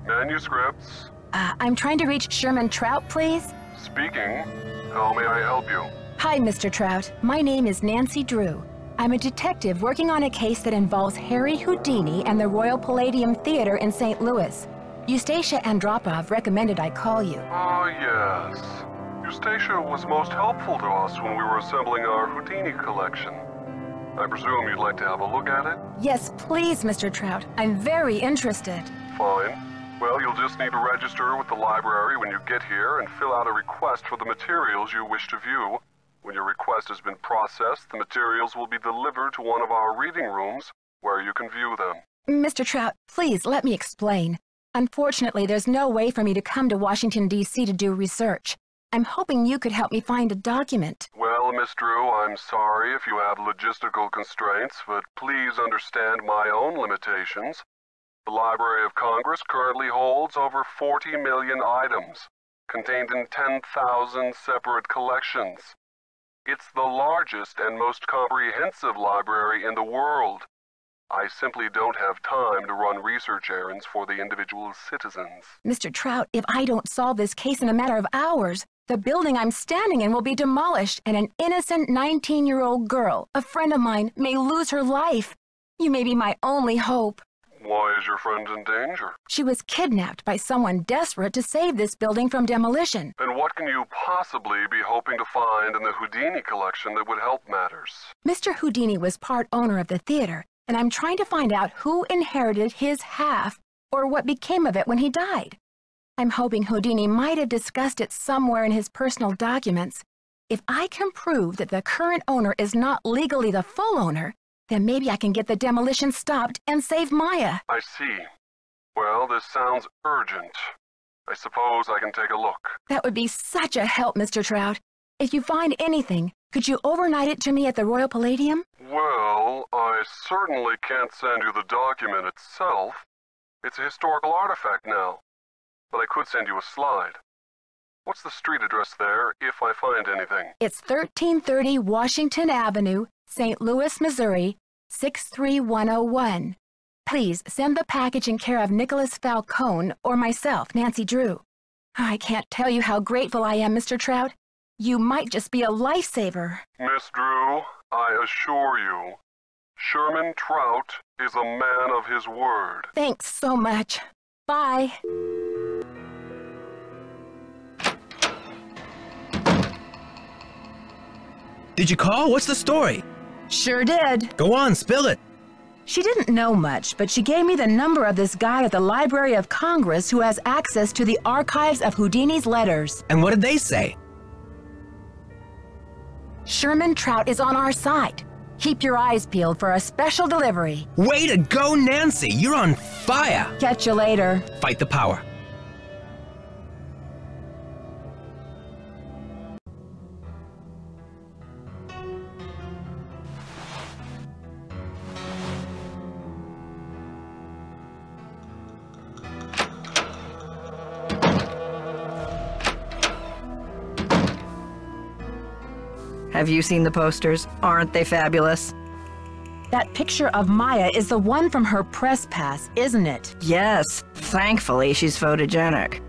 Manuscripts. Uh, I'm trying to reach Sherman Trout, please. Speaking. How may I help you? Hi, Mr. Trout. My name is Nancy Drew. I'm a detective working on a case that involves Harry Houdini and the Royal Palladium Theater in St. Louis. Eustacia Andropov recommended I call you. Oh, yes. Eustacia was most helpful to us when we were assembling our Houdini collection. I presume you'd like to have a look at it? Yes, please, Mr. Trout. I'm very interested. Fine. Well, you'll just need to register with the library when you get here and fill out a request for the materials you wish to view. When your request has been processed, the materials will be delivered to one of our reading rooms where you can view them. Mr. Trout, please let me explain. Unfortunately, there's no way for me to come to Washington, D.C. to do research. I'm hoping you could help me find a document. Well, Miss Drew, I'm sorry if you have logistical constraints, but please understand my own limitations. The Library of Congress currently holds over 40 million items, contained in 10,000 separate collections. It's the largest and most comprehensive library in the world. I simply don't have time to run research errands for the individual citizens. Mr. Trout, if I don't solve this case in a matter of hours, the building I'm standing in will be demolished and an innocent 19 year old girl, a friend of mine, may lose her life. You may be my only hope. Why is your friend in danger? She was kidnapped by someone desperate to save this building from demolition. And what can you possibly be hoping to find in the Houdini collection that would help matters? Mr. Houdini was part owner of the theater, and I'm trying to find out who inherited his half or what became of it when he died. I'm hoping Houdini might have discussed it somewhere in his personal documents. If I can prove that the current owner is not legally the full owner, then maybe I can get the demolition stopped and save Maya. I see. Well, this sounds urgent. I suppose I can take a look. That would be such a help, Mr. Trout. If you find anything, could you overnight it to me at the Royal Palladium? Well, I certainly can't send you the document itself. It's a historical artifact now. But I could send you a slide. What's the street address there, if I find anything? It's 1330 Washington Avenue, St. Louis, Missouri, 63101. Please send the package in care of Nicholas Falcone or myself, Nancy Drew. I can't tell you how grateful I am, Mr. Trout. You might just be a lifesaver. Miss Drew, I assure you, Sherman Trout is a man of his word. Thanks so much. Bye. Did you call? What's the story? Sure did. Go on, spill it. She didn't know much, but she gave me the number of this guy at the Library of Congress who has access to the archives of Houdini's letters. And what did they say? Sherman Trout is on our side. Keep your eyes peeled for a special delivery. Way to go, Nancy! You're on fire! Catch you later. Fight the power. Have you seen the posters? Aren't they fabulous? That picture of Maya is the one from her press pass, isn't it? Yes. Thankfully, she's photogenic.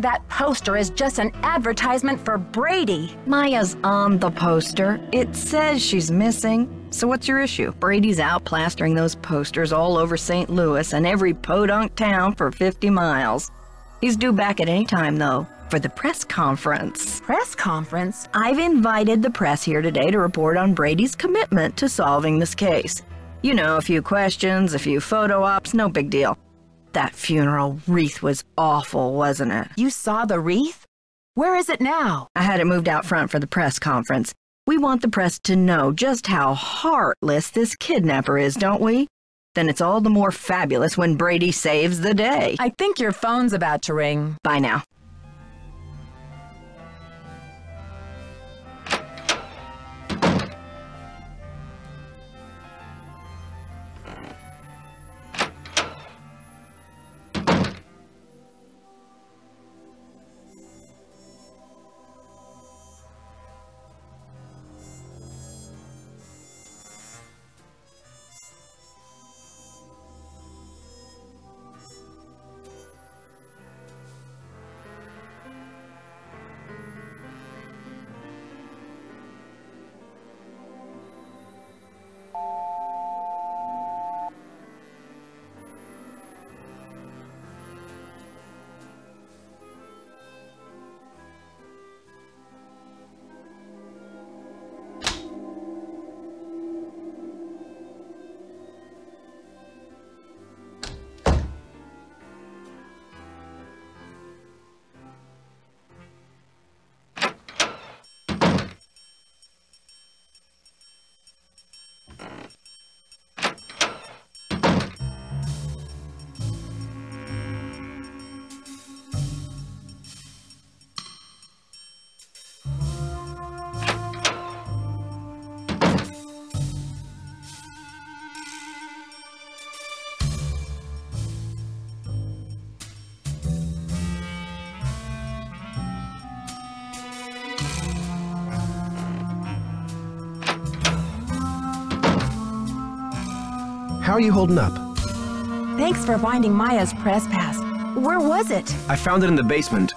That poster is just an advertisement for Brady. Maya's on the poster. It says she's missing. So what's your issue? Brady's out plastering those posters all over St. Louis and every podunk town for 50 miles. He's due back at any time, though, for the press conference. Press conference? I've invited the press here today to report on Brady's commitment to solving this case. You know, a few questions, a few photo ops, no big deal. That funeral wreath was awful, wasn't it? You saw the wreath? Where is it now? I had it moved out front for the press conference. We want the press to know just how heartless this kidnapper is, don't we? Then it's all the more fabulous when Brady saves the day. I think your phone's about to ring. Bye now. Are you holding up? Thanks for finding Maya's press pass. Where was it? I found it in the basement.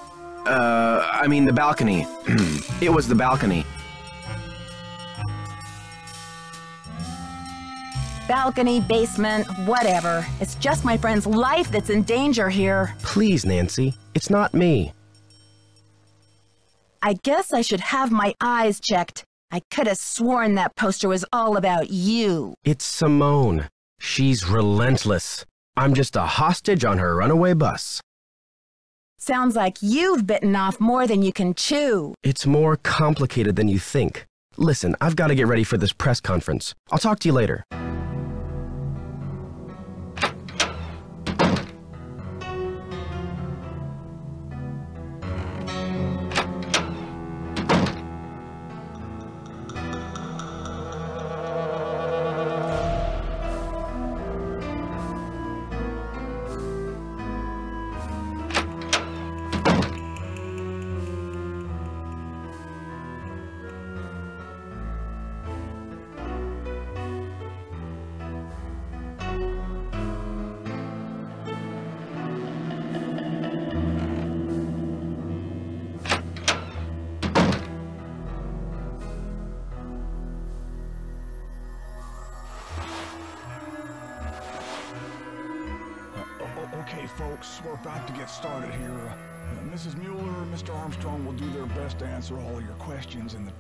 Uh, I mean the balcony. it was the balcony. Balcony, basement, whatever. It's just my friend's life that's in danger here. Please, Nancy. It's not me. I guess I should have my eyes checked. I could have sworn that poster was all about you. It's Simone. She's relentless. I'm just a hostage on her runaway bus. Sounds like you've bitten off more than you can chew. It's more complicated than you think. Listen, I've got to get ready for this press conference. I'll talk to you later. Uh, Mrs. Mueller, and Mr. Armstrong will do their best to answer all your questions in the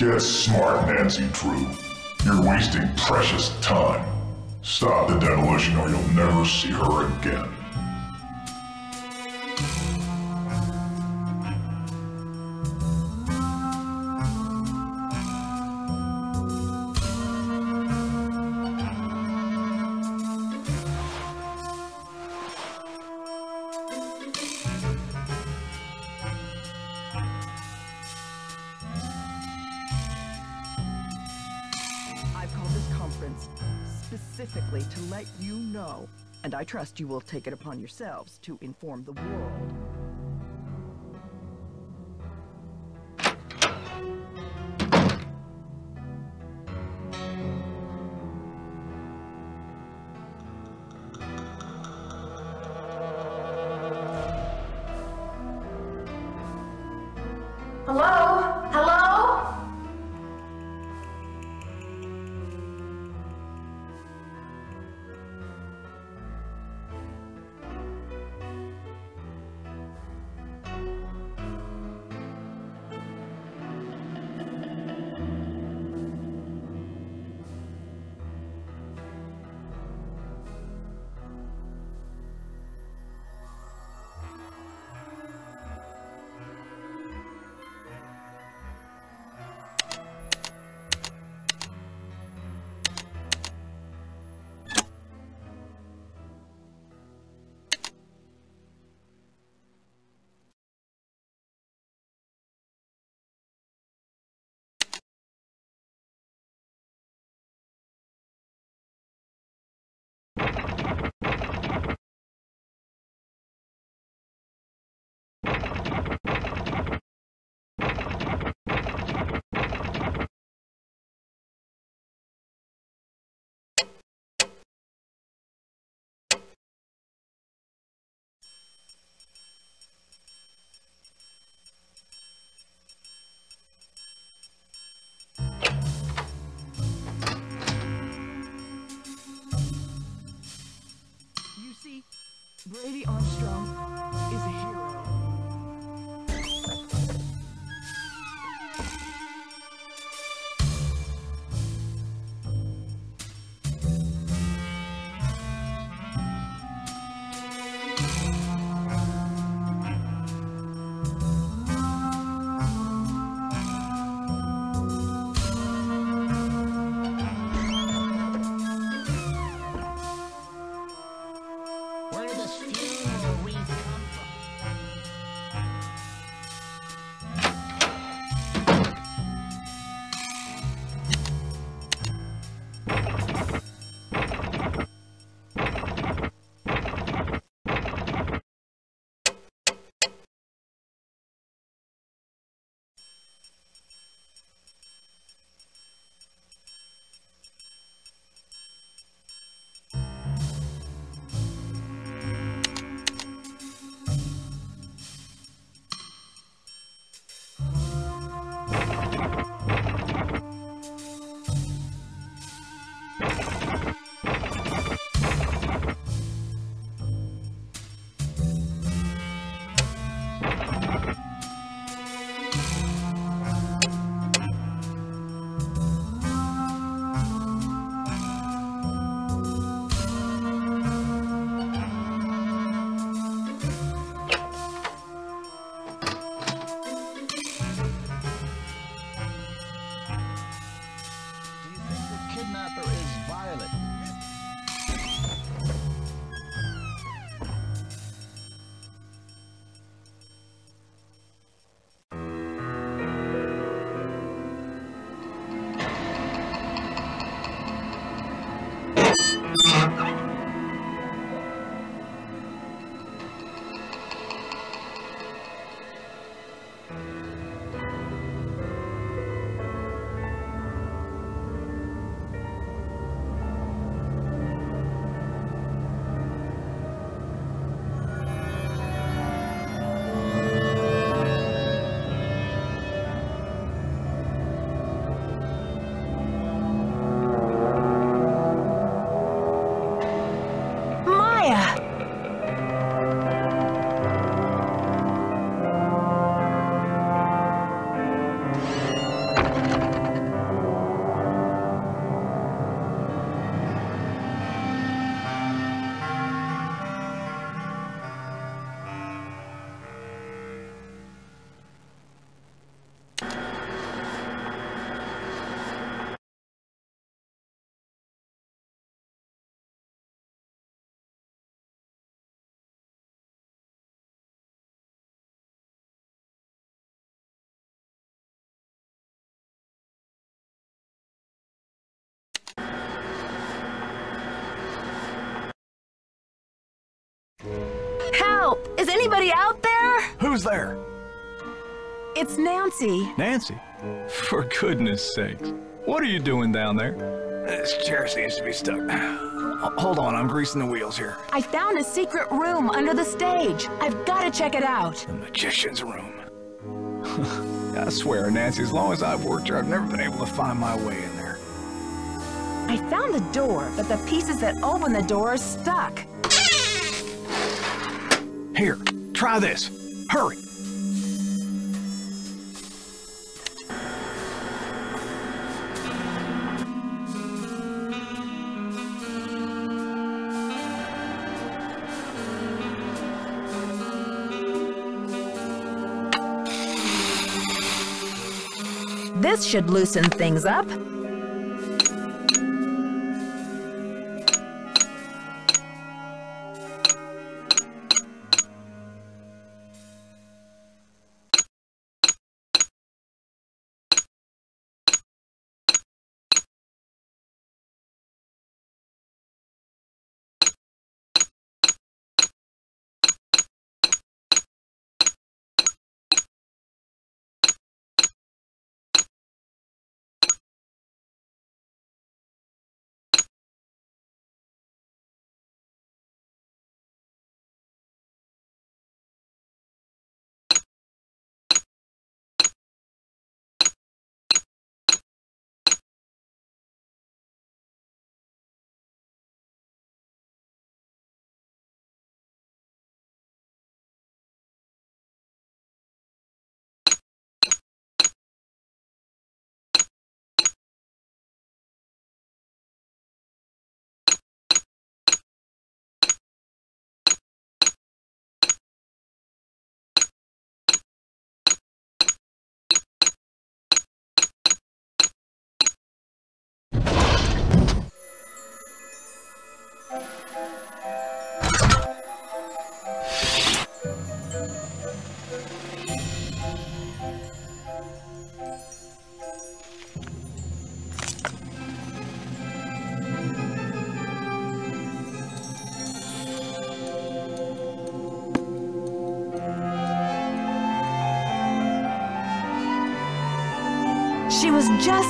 Get smart, Nancy Drew. You're wasting precious time. Stop the demolition or you'll never see her again. I trust you will take it upon yourselves to inform the world. Brady Armstrong. Help! Is anybody out there? Who's there? It's Nancy. Nancy? For goodness sakes. What are you doing down there? This chair seems to be stuck. Hold on, I'm greasing the wheels here. I found a secret room under the stage. I've got to check it out. The magician's room. I swear, Nancy, as long as I've worked here, I've never been able to find my way in there. I found the door, but the pieces that open the door are stuck. Here, try this. Hurry. This should loosen things up.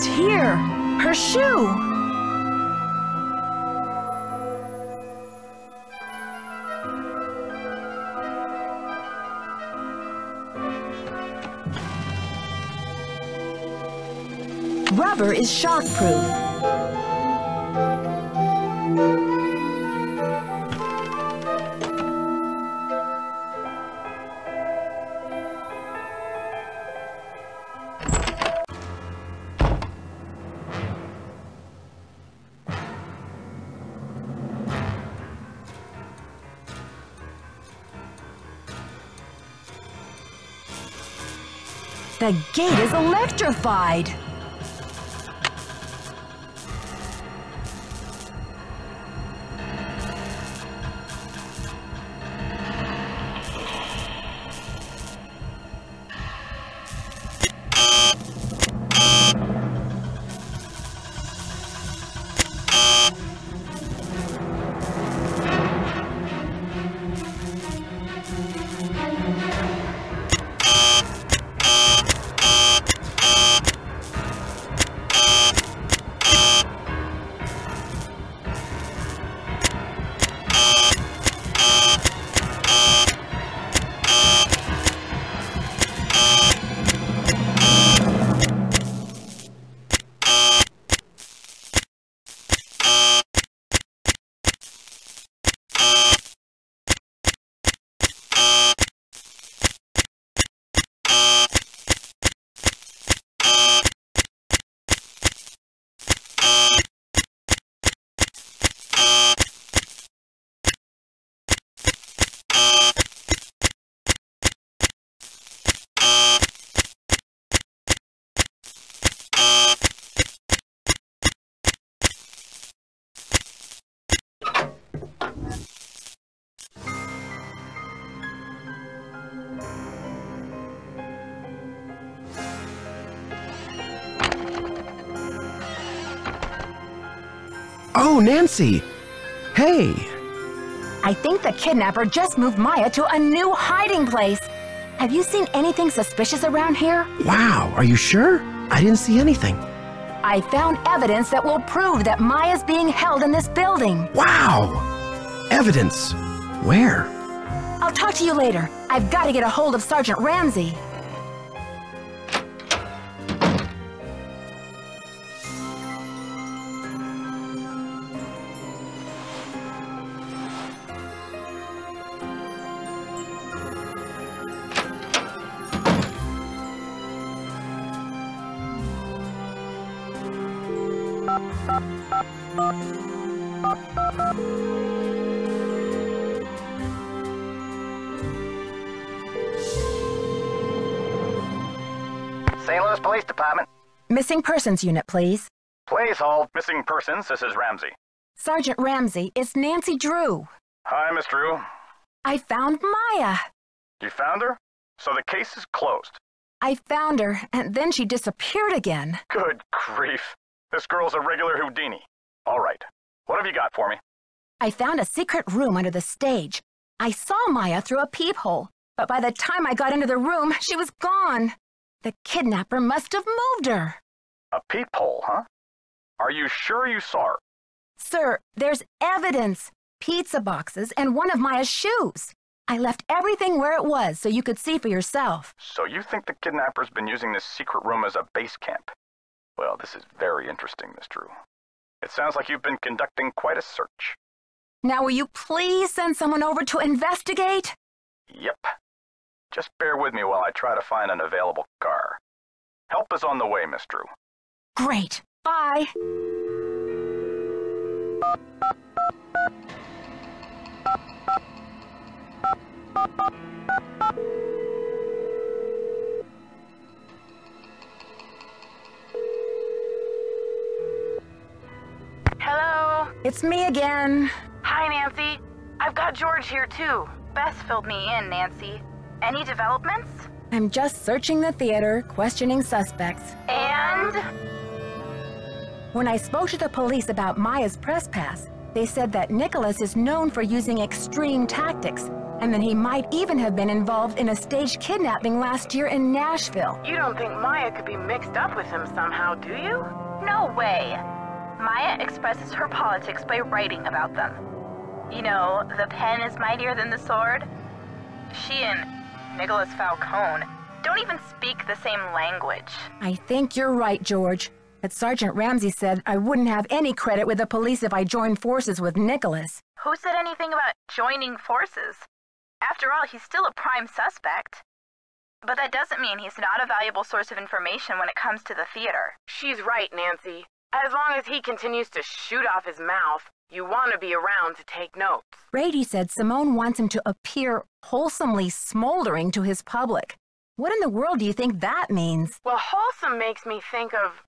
Just here. Her shoe. Rubber is shockproof. The gate is electrified. Nancy! Hey! I think the kidnapper just moved Maya to a new hiding place. Have you seen anything suspicious around here? Wow, are you sure? I didn't see anything. I found evidence that will prove that Maya's being held in this building. Wow! Evidence. Where? I'll talk to you later. I've got to get a hold of Sergeant Ramsey. St. Louis Police Department. Missing Persons Unit, please. Please hold. Missing persons, this is Ramsey. Sergeant Ramsey, it's Nancy Drew. Hi, Miss Drew. I found Maya. You found her? So the case is closed. I found her, and then she disappeared again. Good grief. This girl's a regular Houdini. All right. What have you got for me? I found a secret room under the stage. I saw Maya through a peephole, but by the time I got into the room, she was gone. The kidnapper must have moved her. A peephole, huh? Are you sure you saw her? Sir, there's evidence. Pizza boxes and one of Maya's shoes. I left everything where it was so you could see for yourself. So you think the kidnapper's been using this secret room as a base camp? Well, this is very interesting, Miss Drew. It sounds like you've been conducting quite a search. Now will you please send someone over to investigate? Yep. Just bear with me while I try to find an available car. Help is on the way, Miss Drew. Great. Bye. Hello? It's me again. Hi, Nancy. I've got George here, too. Bess filled me in, Nancy. Any developments? I'm just searching the theater, questioning suspects. And? When I spoke to the police about Maya's press pass, they said that Nicholas is known for using extreme tactics, and that he might even have been involved in a staged kidnapping last year in Nashville. You don't think Maya could be mixed up with him somehow, do you? No way. Maya expresses her politics by writing about them. You know, the pen is mightier than the sword. She and Nicholas Falcone don't even speak the same language. I think you're right, George. But Sergeant Ramsey said I wouldn't have any credit with the police if I joined forces with Nicholas. Who said anything about joining forces? After all, he's still a prime suspect. But that doesn't mean he's not a valuable source of information when it comes to the theater. She's right, Nancy. As long as he continues to shoot off his mouth, you want to be around to take notes. Brady said Simone wants him to appear wholesomely smoldering to his public. What in the world do you think that means? Well, wholesome makes me think of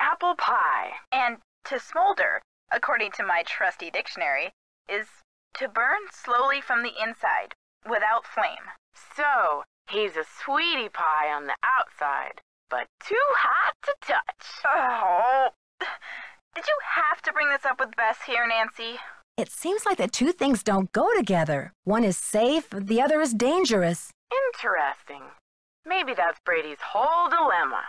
apple pie. And to smolder, according to my trusty dictionary, is to burn slowly from the inside, without flame. So, he's a sweetie pie on the outside, but too hot to touch. Oh. Did you have to bring this up with Bess here, Nancy? It seems like the two things don't go together. One is safe, the other is dangerous. Interesting. Maybe that's Brady's whole dilemma.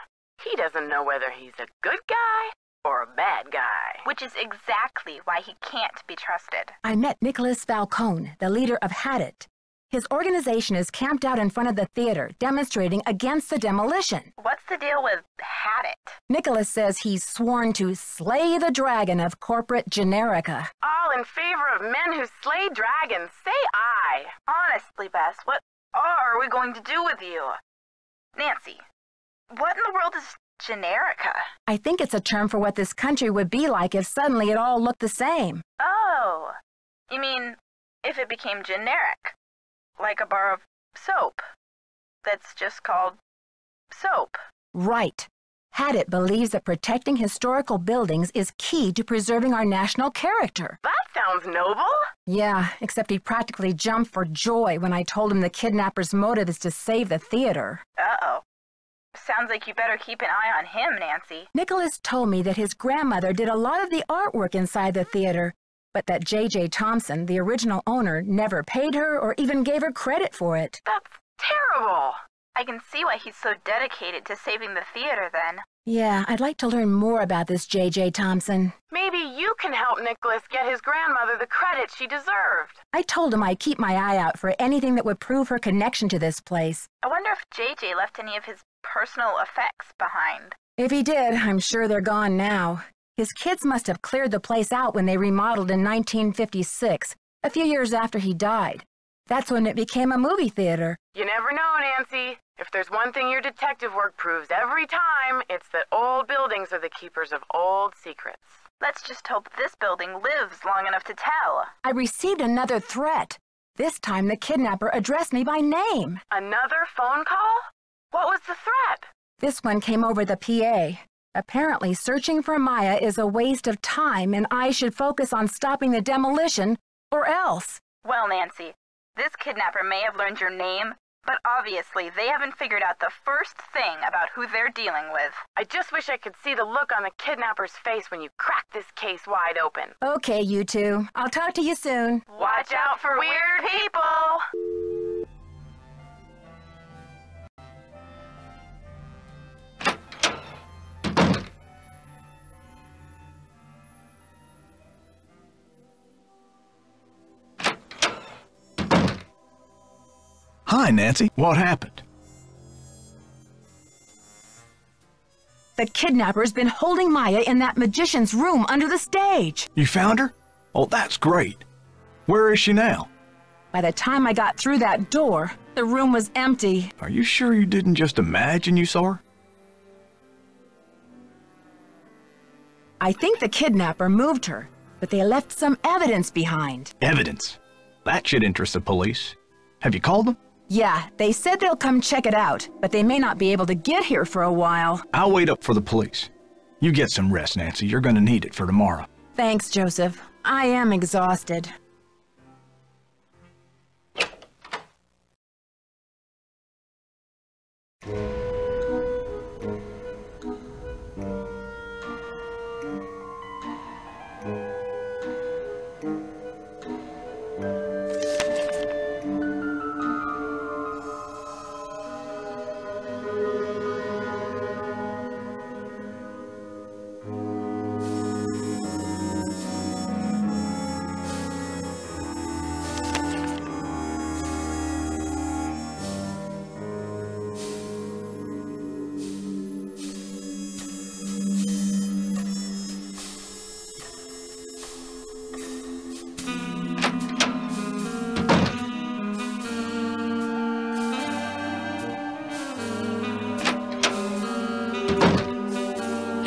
He doesn't know whether he's a good guy or a bad guy. Which is exactly why he can't be trusted. I met Nicholas Falcone, the leader of HADIT. His organization is camped out in front of the theater, demonstrating against the demolition. What's the deal with HADIT? Nicholas says he's sworn to slay the dragon of corporate generica. All in favor of men who slay dragons. Say aye. Honestly, Bess, what are we going to do with you? Nancy, what in the world is generica? I think it's a term for what this country would be like if suddenly it all looked the same. Oh, you mean if it became generic? Like a bar of soap that's just called soap. Right. HADIT believes that protecting historical buildings is key to preserving our national character. That sounds noble. Yeah, except he practically jumped for joy when I told him the kidnapper's motive is to save the theater. Uh-oh. Sounds like you better keep an eye on him, Nancy. Nicholas told me that his grandmother did a lot of the artwork inside the theater, but that J.J. Thompson, the original owner, never paid her or even gave her credit for it. That's terrible. I can see why he's so dedicated to saving the theater then. Yeah, I'd like to learn more about this J.J. Thompson. Maybe you can help Nicholas get his grandmother the credit she deserved. I told him I'd keep my eye out for anything that would prove her connection to this place. I wonder if JJ left any of his personal effects behind. If he did, I'm sure they're gone now. His kids must have cleared the place out when they remodeled in 1956, a few years after he died. That's when it became a movie theater. You never know, Nancy. If there's one thing your detective work proves every time, it's that old buildings are the keepers of old secrets. Let's just hope this building lives long enough to tell. I received another threat. This time the kidnapper addressed me by name. Another phone call? What was the threat? This one came over the PA. Apparently, searching for Maya is a waste of time and I should focus on stopping the demolition, or else. Well, Nancy, this kidnapper may have learned your name, but obviously they haven't figured out the first thing about who they're dealing with. I just wish I could see the look on the kidnapper's face when you crack this case wide open. Okay, you two. I'll talk to you soon. Watch out for weird people! Hi, Nancy. What happened? The kidnapper's been holding Maya in that magician's room under the stage. You found her? Oh, that's great. Where is she now? By the time I got through that door, the room was empty. Are you sure you didn't just imagine you saw her? I think the kidnapper moved her, but they left some evidence behind. Evidence? That should interest the police. Have you called them? Yeah, they said they'll come check it out, but they may not be able to get here for a while. I'll wait up for the police. You get some rest, Nancy. You're gonna need it for tomorrow. Thanks, Joseph. I am exhausted.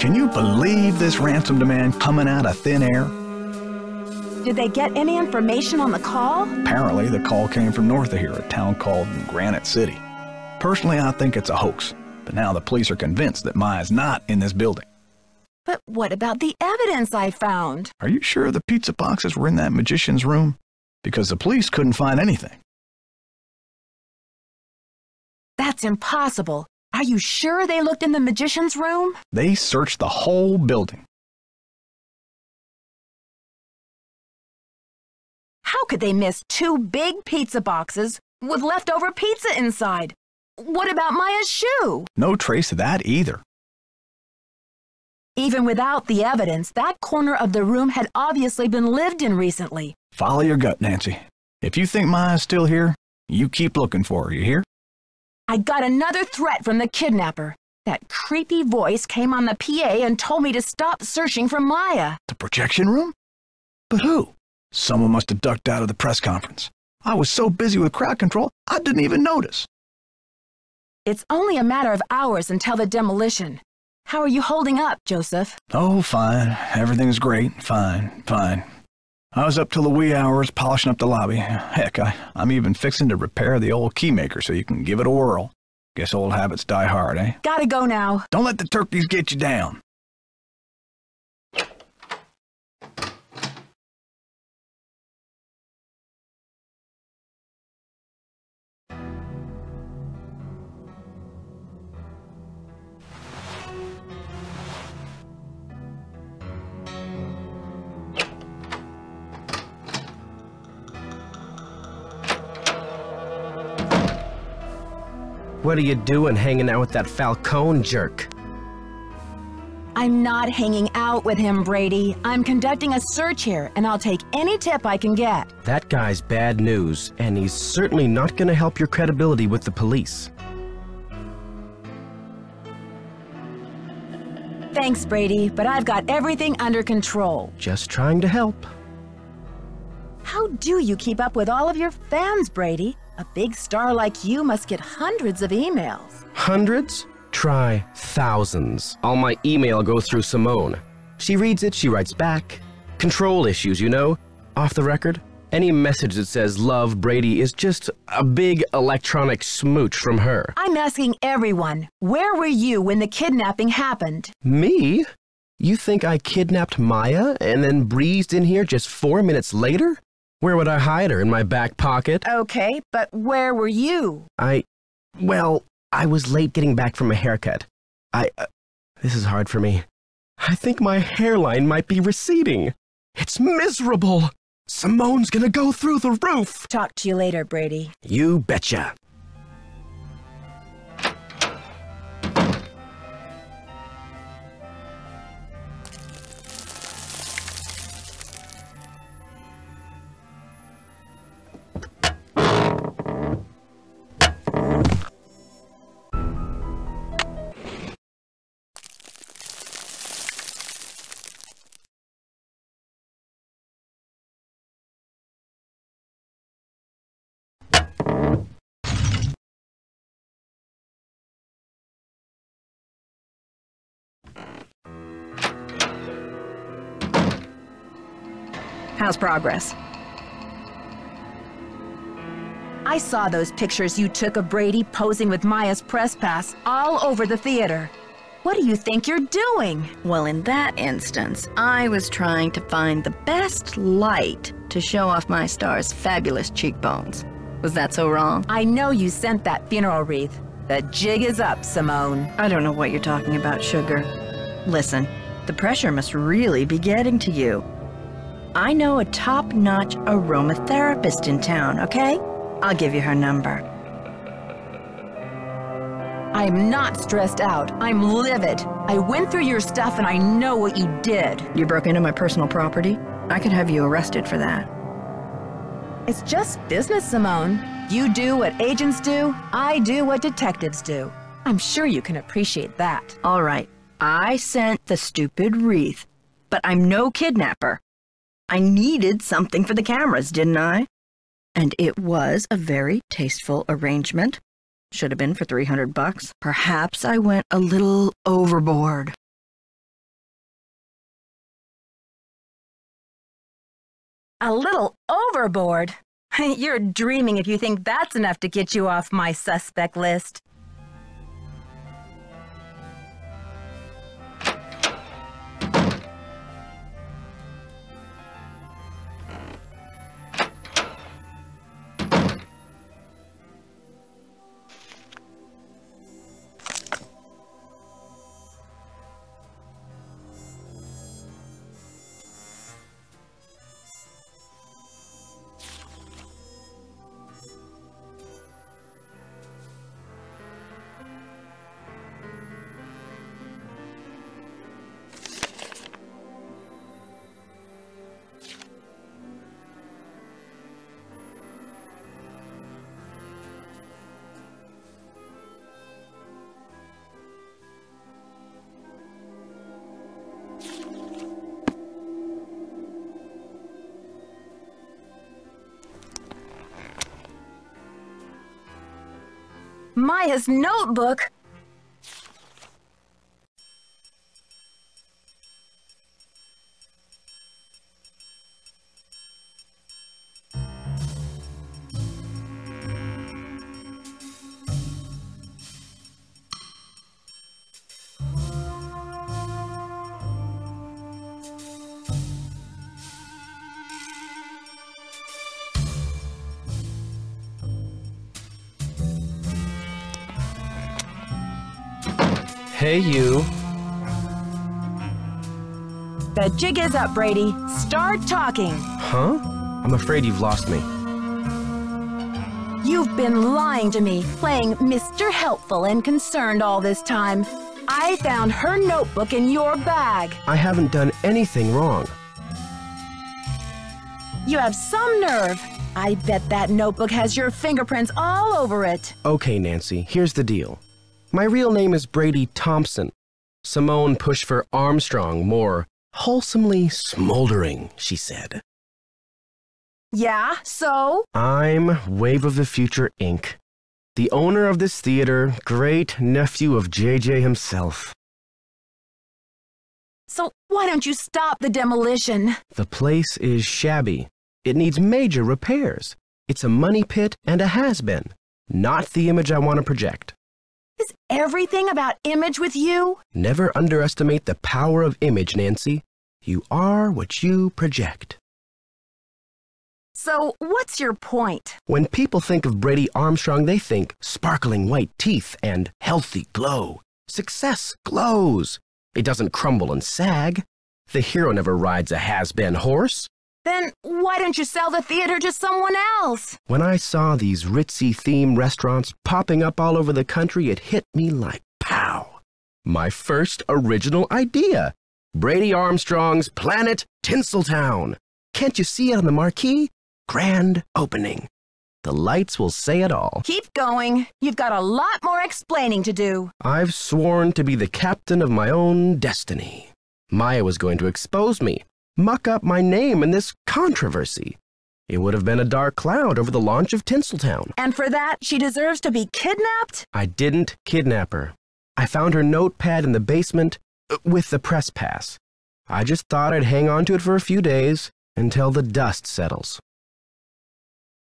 Can you believe this ransom demand coming out of thin air? Did they get any information on the call? Apparently, the call came from north of here, a town called Granite City. Personally, I think it's a hoax, but now the police are convinced that Maya's not in this building. But what about the evidence I found? Are you sure the pizza boxes were in that magician's room? Because the police couldn't find anything. That's impossible. Are you sure they looked in the magician's room? They searched the whole building. How could they miss two big pizza boxes with leftover pizza inside? What about Maya's shoe? No trace of that either. Even without the evidence, that corner of the room had obviously been lived in recently. Follow your gut, Nancy. If you think Maya's still here, you keep looking for her, you hear? I got another threat from the kidnapper. That creepy voice came on the PA and told me to stop searching for Maya. The projection room? But who? Someone must have ducked out of the press conference. I was so busy with crowd control, I didn't even notice. It's only a matter of hours until the demolition. How are you holding up, Joseph? Oh, fine. Everything's great. Fine, fine. I was up till the wee hours polishing up the lobby. Heck, I, I'm even fixing to repair the old keymaker so you can give it a whirl. Guess old habits die hard, eh? Gotta go now. Don't let the turkeys get you down. What are you doing hanging out with that Falcone jerk? I'm not hanging out with him, Brady. I'm conducting a search here, and I'll take any tip I can get. That guy's bad news, and he's certainly not gonna help your credibility with the police. Thanks, Brady, but I've got everything under control. Just trying to help. How do you keep up with all of your fans, Brady? A big star like you must get hundreds of emails. Hundreds? Try thousands. All my email goes through Simone. She reads it, she writes back. Control issues, you know? Off the record? Any message that says love Brady is just a big electronic smooch from her. I'm asking everyone, where were you when the kidnapping happened? Me? You think I kidnapped Maya and then breezed in here just four minutes later? Where would I hide her? In my back pocket? Okay, but where were you? I. Well, I was late getting back from a haircut. I. Uh, this is hard for me. I think my hairline might be receding. It's miserable. Simone's gonna go through the roof. Talk to you later, Brady. You betcha. How's progress? I saw those pictures you took of Brady posing with Maya's press pass all over the theater. What do you think you're doing? Well, in that instance, I was trying to find the best light to show off my star's fabulous cheekbones. Was that so wrong? I know you sent that funeral wreath. The jig is up, Simone. I don't know what you're talking about, Sugar. Listen, the pressure must really be getting to you. I know a top-notch aromatherapist in town, okay? I'll give you her number. I'm not stressed out. I'm livid. I went through your stuff and I know what you did. You broke into my personal property? I could have you arrested for that. It's just business, Simone. You do what agents do, I do what detectives do. I'm sure you can appreciate that. All right, I sent the stupid wreath, but I'm no kidnapper. I needed something for the cameras, didn't I? And it was a very tasteful arrangement. Should have been for 300 bucks. Perhaps I went a little overboard. A little overboard? You're dreaming if you think that's enough to get you off my suspect list. Maya's notebook? Hey, you. The jig is up, Brady. Start talking. Huh? I'm afraid you've lost me. You've been lying to me, playing Mr. Helpful and concerned all this time. I found her notebook in your bag. I haven't done anything wrong. You have some nerve. I bet that notebook has your fingerprints all over it. Okay, Nancy, here's the deal. My real name is Brady Thompson. Simone pushed for Armstrong, more wholesomely smoldering, she said. Yeah, so? I'm Wave of the Future, Inc., the owner of this theater, great nephew of JJ himself. So why don't you stop the demolition? The place is shabby. It needs major repairs. It's a money pit and a has-been, not the image I want to project. Is everything about image with you? Never underestimate the power of image, Nancy. You are what you project. So, what's your point? When people think of Brady Armstrong, they think sparkling white teeth and healthy glow. Success glows. It doesn't crumble and sag. The hero never rides a has-been horse. Then why don't you sell the theater to someone else? When I saw these ritzy theme restaurants popping up all over the country, it hit me like pow. My first original idea. Brady Armstrong's Planet Tinseltown. Can't you see it on the marquee? grand opening. The lights will say it all. Keep going. You've got a lot more explaining to do. I've sworn to be the captain of my own destiny. Maya was going to expose me, muck up my name in this controversy. It would have been a dark cloud over the launch of Tinseltown. And for that, she deserves to be kidnapped? I didn't kidnap her. I found her notepad in the basement uh, with the press pass. I just thought I'd hang on to it for a few days until the dust settles.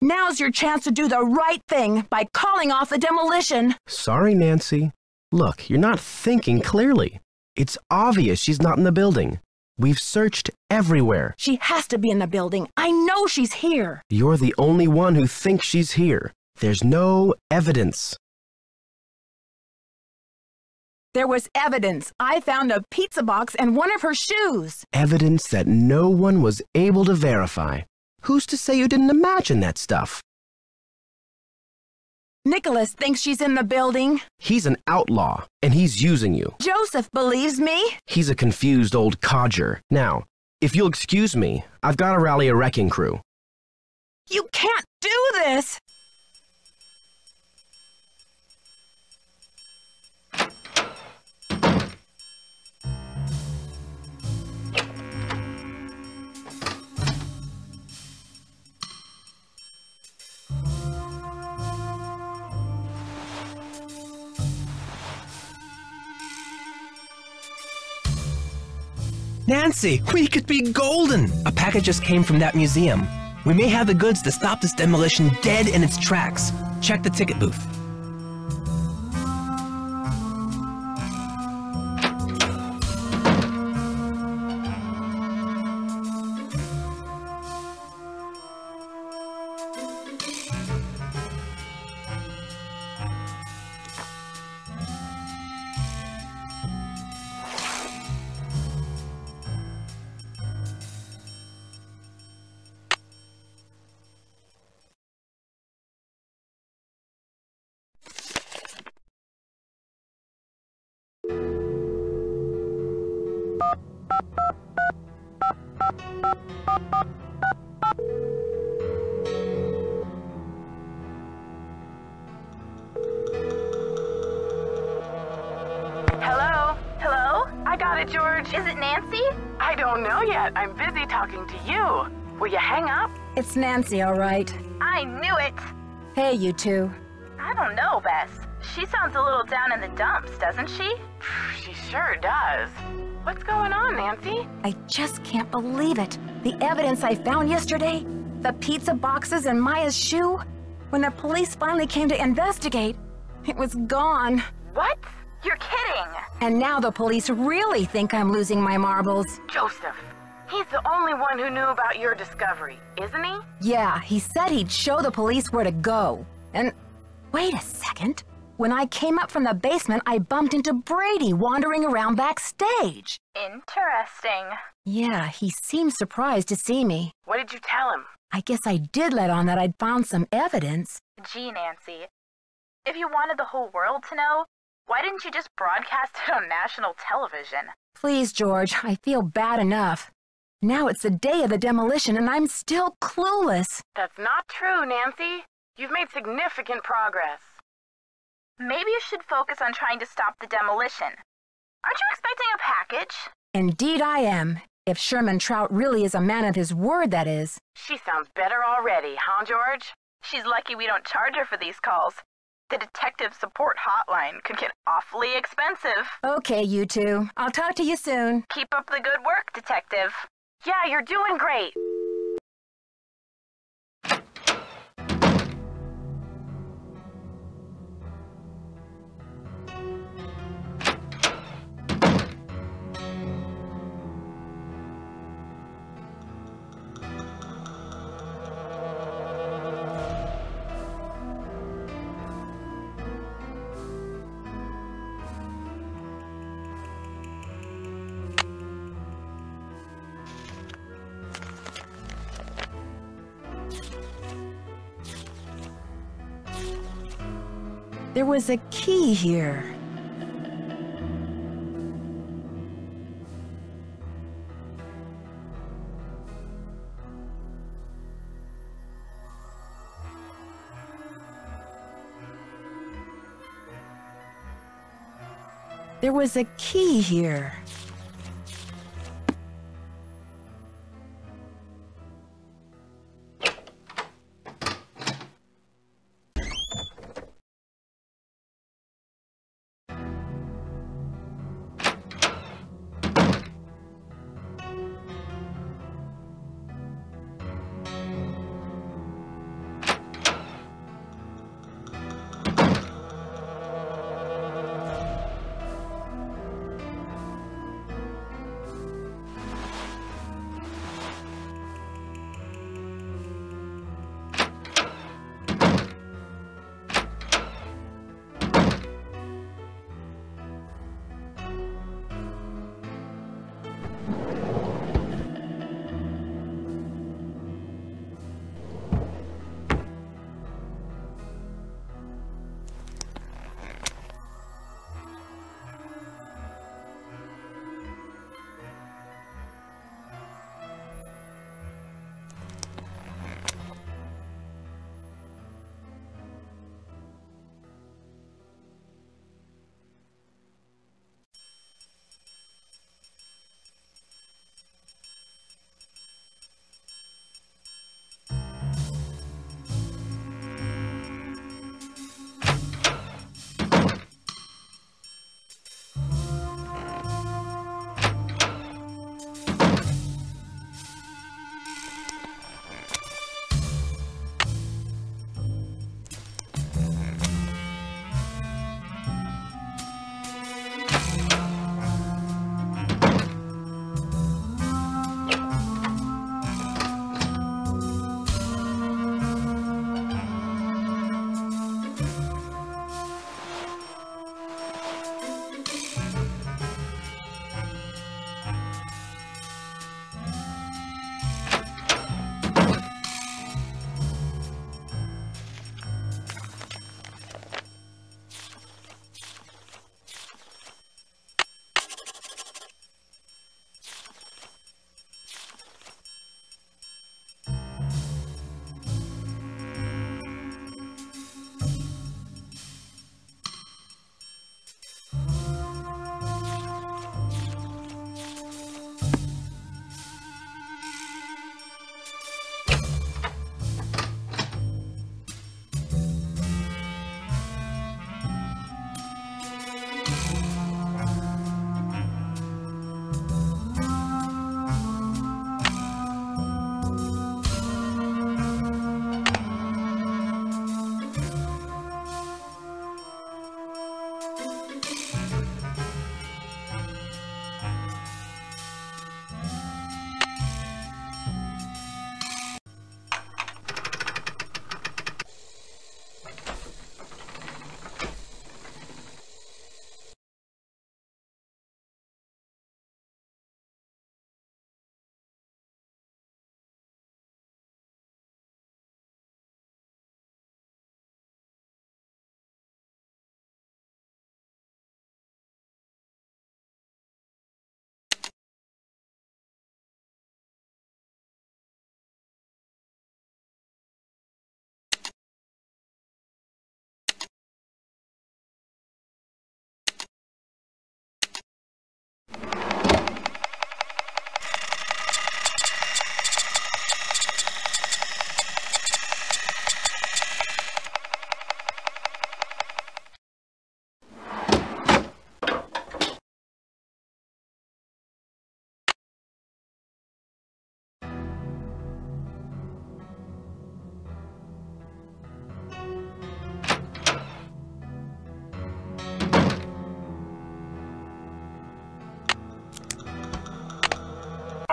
Now's your chance to do the right thing by calling off the demolition. Sorry, Nancy. Look, you're not thinking clearly. It's obvious she's not in the building. We've searched everywhere. She has to be in the building. I know she's here. You're the only one who thinks she's here. There's no evidence. There was evidence. I found a pizza box and one of her shoes. Evidence that no one was able to verify. Who's to say you didn't imagine that stuff? Nicholas thinks she's in the building. He's an outlaw, and he's using you. Joseph believes me. He's a confused old codger. Now, if you'll excuse me, I've got to rally a wrecking crew. You can't do this! Nancy, we could be golden! A package just came from that museum. We may have the goods to stop this demolition dead in its tracks. Check the ticket booth. Talking to you. Will you hang up? It's Nancy, all right. I knew it. Hey, you two. I don't know, Bess. She sounds a little down in the dumps, doesn't she? She sure does. What's going on, Nancy? I just can't believe it. The evidence I found yesterday, the pizza boxes and Maya's shoe, when the police finally came to investigate, it was gone. What? You're kidding. And now the police really think I'm losing my marbles. Joseph. He's the only one who knew about your discovery, isn't he? Yeah, he said he'd show the police where to go. And wait a second. When I came up from the basement, I bumped into Brady wandering around backstage. Interesting. Yeah, he seemed surprised to see me. What did you tell him? I guess I did let on that I'd found some evidence. Gee, Nancy. If you wanted the whole world to know, why didn't you just broadcast it on national television? Please, George, I feel bad enough. Now it's the day of the demolition and I'm still clueless. That's not true, Nancy. You've made significant progress. Maybe you should focus on trying to stop the demolition. Aren't you expecting a package? Indeed I am. If Sherman Trout really is a man of his word, that is. She sounds better already, huh, George? She's lucky we don't charge her for these calls. The detective support hotline could get awfully expensive. Okay, you two. I'll talk to you soon. Keep up the good work, detective. Yeah, you're doing great. There was a key here. There was a key here.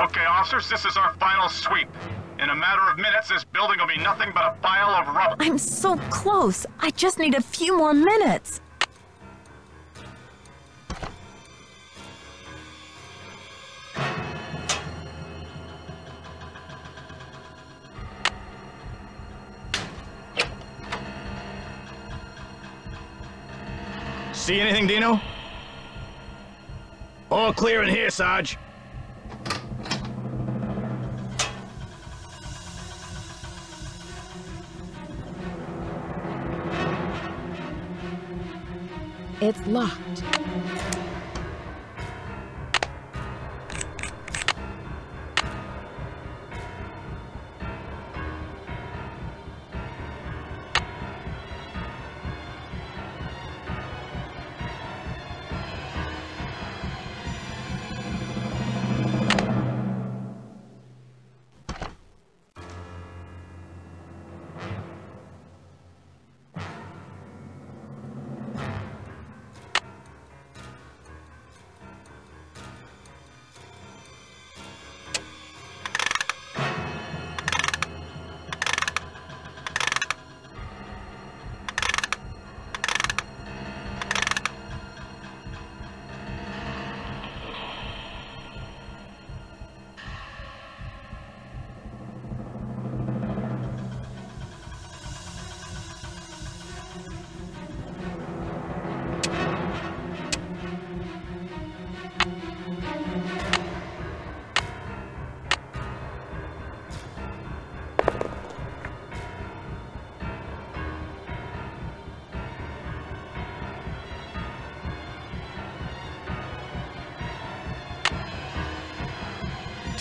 Okay, officers, this is our final sweep. In a matter of minutes, this building will be nothing but a pile of rubble. I'm so close. I just need a few more minutes. See anything, Dino? All clear in here, Sarge. It's locked.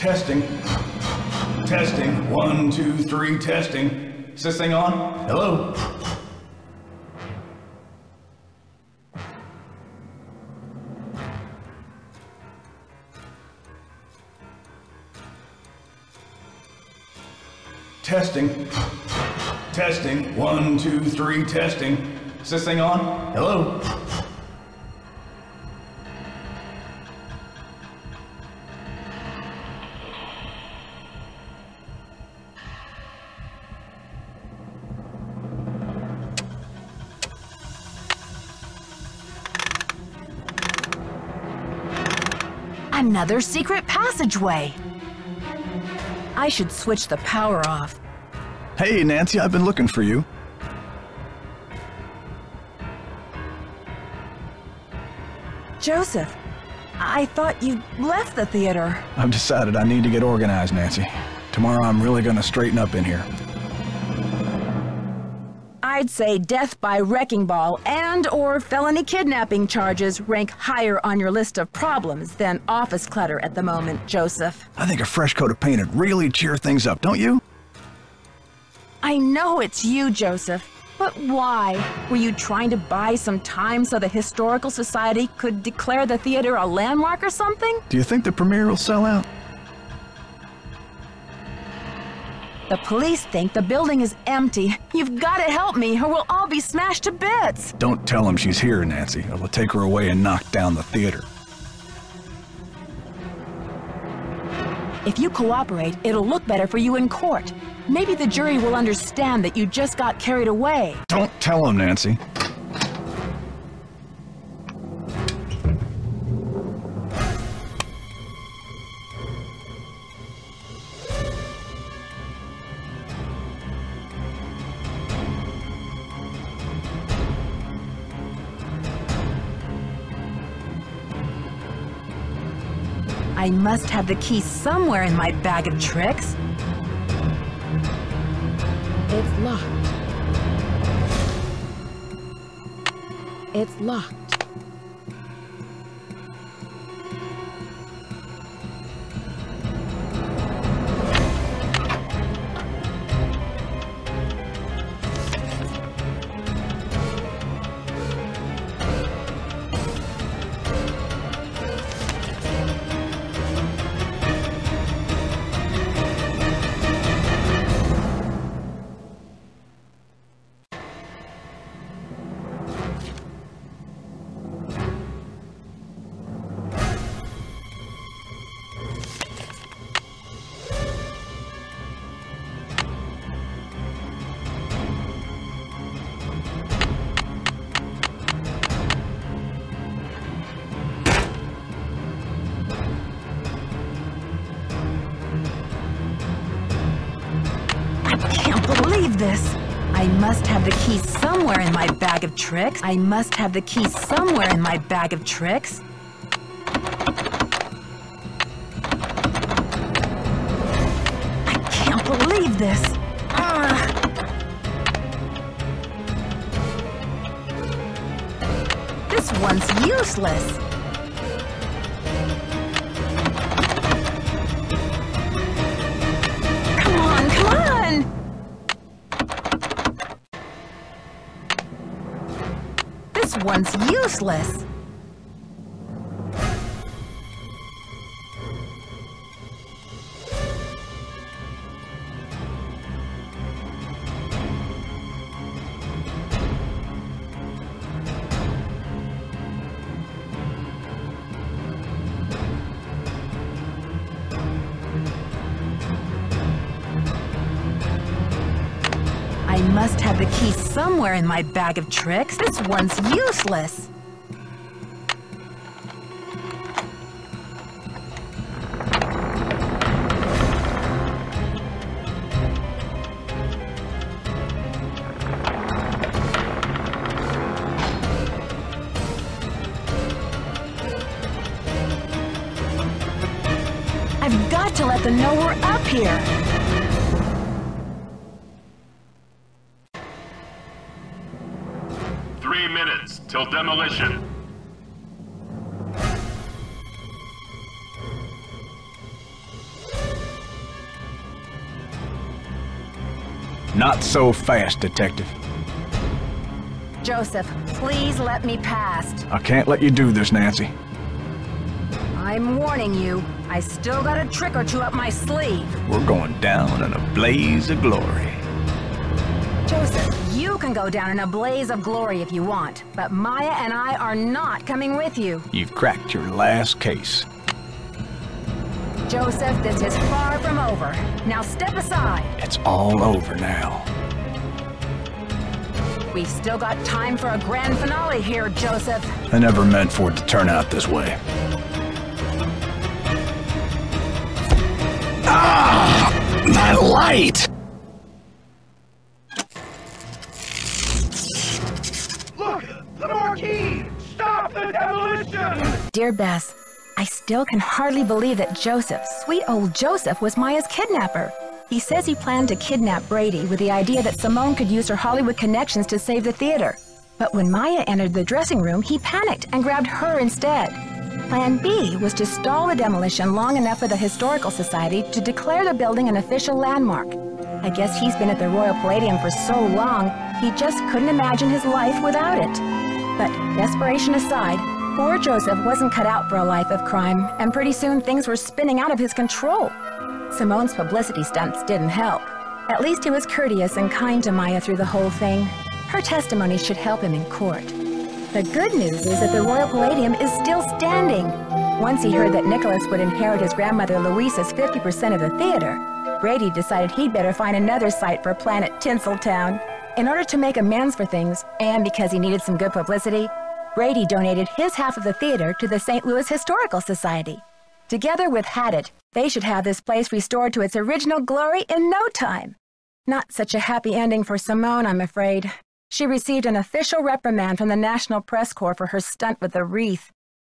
Testing. Testing. One, two, three, testing. Is this thing on? Hello? Testing. Testing. One, two, three, testing. Is this thing on? Hello? Another secret passageway. I should switch the power off. Hey, Nancy, I've been looking for you. Joseph, I thought you left the theater. I've decided I need to get organized, Nancy. Tomorrow I'm really gonna straighten up in here. I'd say death by wrecking ball and or felony kidnapping charges rank higher on your list of problems than office clutter at the moment, Joseph. I think a fresh coat of paint would really cheer things up, don't you? I know it's you, Joseph. But why? Were you trying to buy some time so the Historical Society could declare the theater a landmark or something? Do you think the premiere will sell out? The police think the building is empty. You've got to help me or we'll all be smashed to bits. Don't tell them she's here, Nancy, or they'll take her away and knock down the theater. If you cooperate, it'll look better for you in court. Maybe the jury will understand that you just got carried away. Don't tell them, Nancy. Must have the key somewhere in my bag of tricks. It's locked. It's locked. Tricks. I must have the key somewhere in my bag of tricks. In my bag of tricks. This one's useless. Demolition. Not so fast, Detective. Joseph, please let me past. I can't let you do this, Nancy. I'm warning you, I still got a trick or two up my sleeve. We're going down in a blaze of glory. Can go down in a blaze of glory if you want, but Maya and I are not coming with you. You've cracked your last case. Joseph, this is far from over. Now step aside. It's all over now. We've still got time for a grand finale here, Joseph. I never meant for it to turn out this way. Ah! That light! Dear Bess, I still can hardly believe that Joseph, sweet old Joseph, was Maya's kidnapper. He says he planned to kidnap Brady with the idea that Simone could use her Hollywood connections to save the theater. But when Maya entered the dressing room, he panicked and grabbed her instead. Plan B was to stall the demolition long enough for the Historical Society to declare the building an official landmark. I guess he's been at the Royal Palladium for so long, he just couldn't imagine his life without it. But desperation aside, poor Joseph wasn't cut out for a life of crime, and pretty soon things were spinning out of his control. Simone's publicity stunts didn't help. At least he was courteous and kind to Maya through the whole thing. Her testimony should help him in court. The good news is that the Royal Palladium is still standing. Once he heard that Nicholas would inherit his grandmother Louisa's 50% of the theater, Brady decided he'd better find another site for Planet Tinseltown. In order to make amends for things, and because he needed some good publicity, Brady donated his half of the theater to the St. Louis Historical Society. Together with HADIT, they should have this place restored to its original glory in no time. Not such a happy ending for Simone, I'm afraid. She received an official reprimand from the National Press Corps for her stunt with the wreath.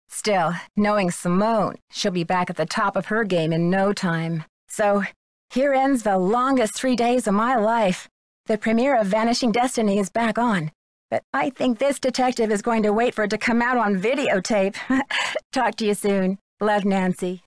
Still, knowing Simone, she'll be back at the top of her game in no time. So, here ends the longest three days of my life. The premiere of Vanishing Destiny is back on. But I think this detective is going to wait for it to come out on videotape. Talk to you soon. Love, Nancy.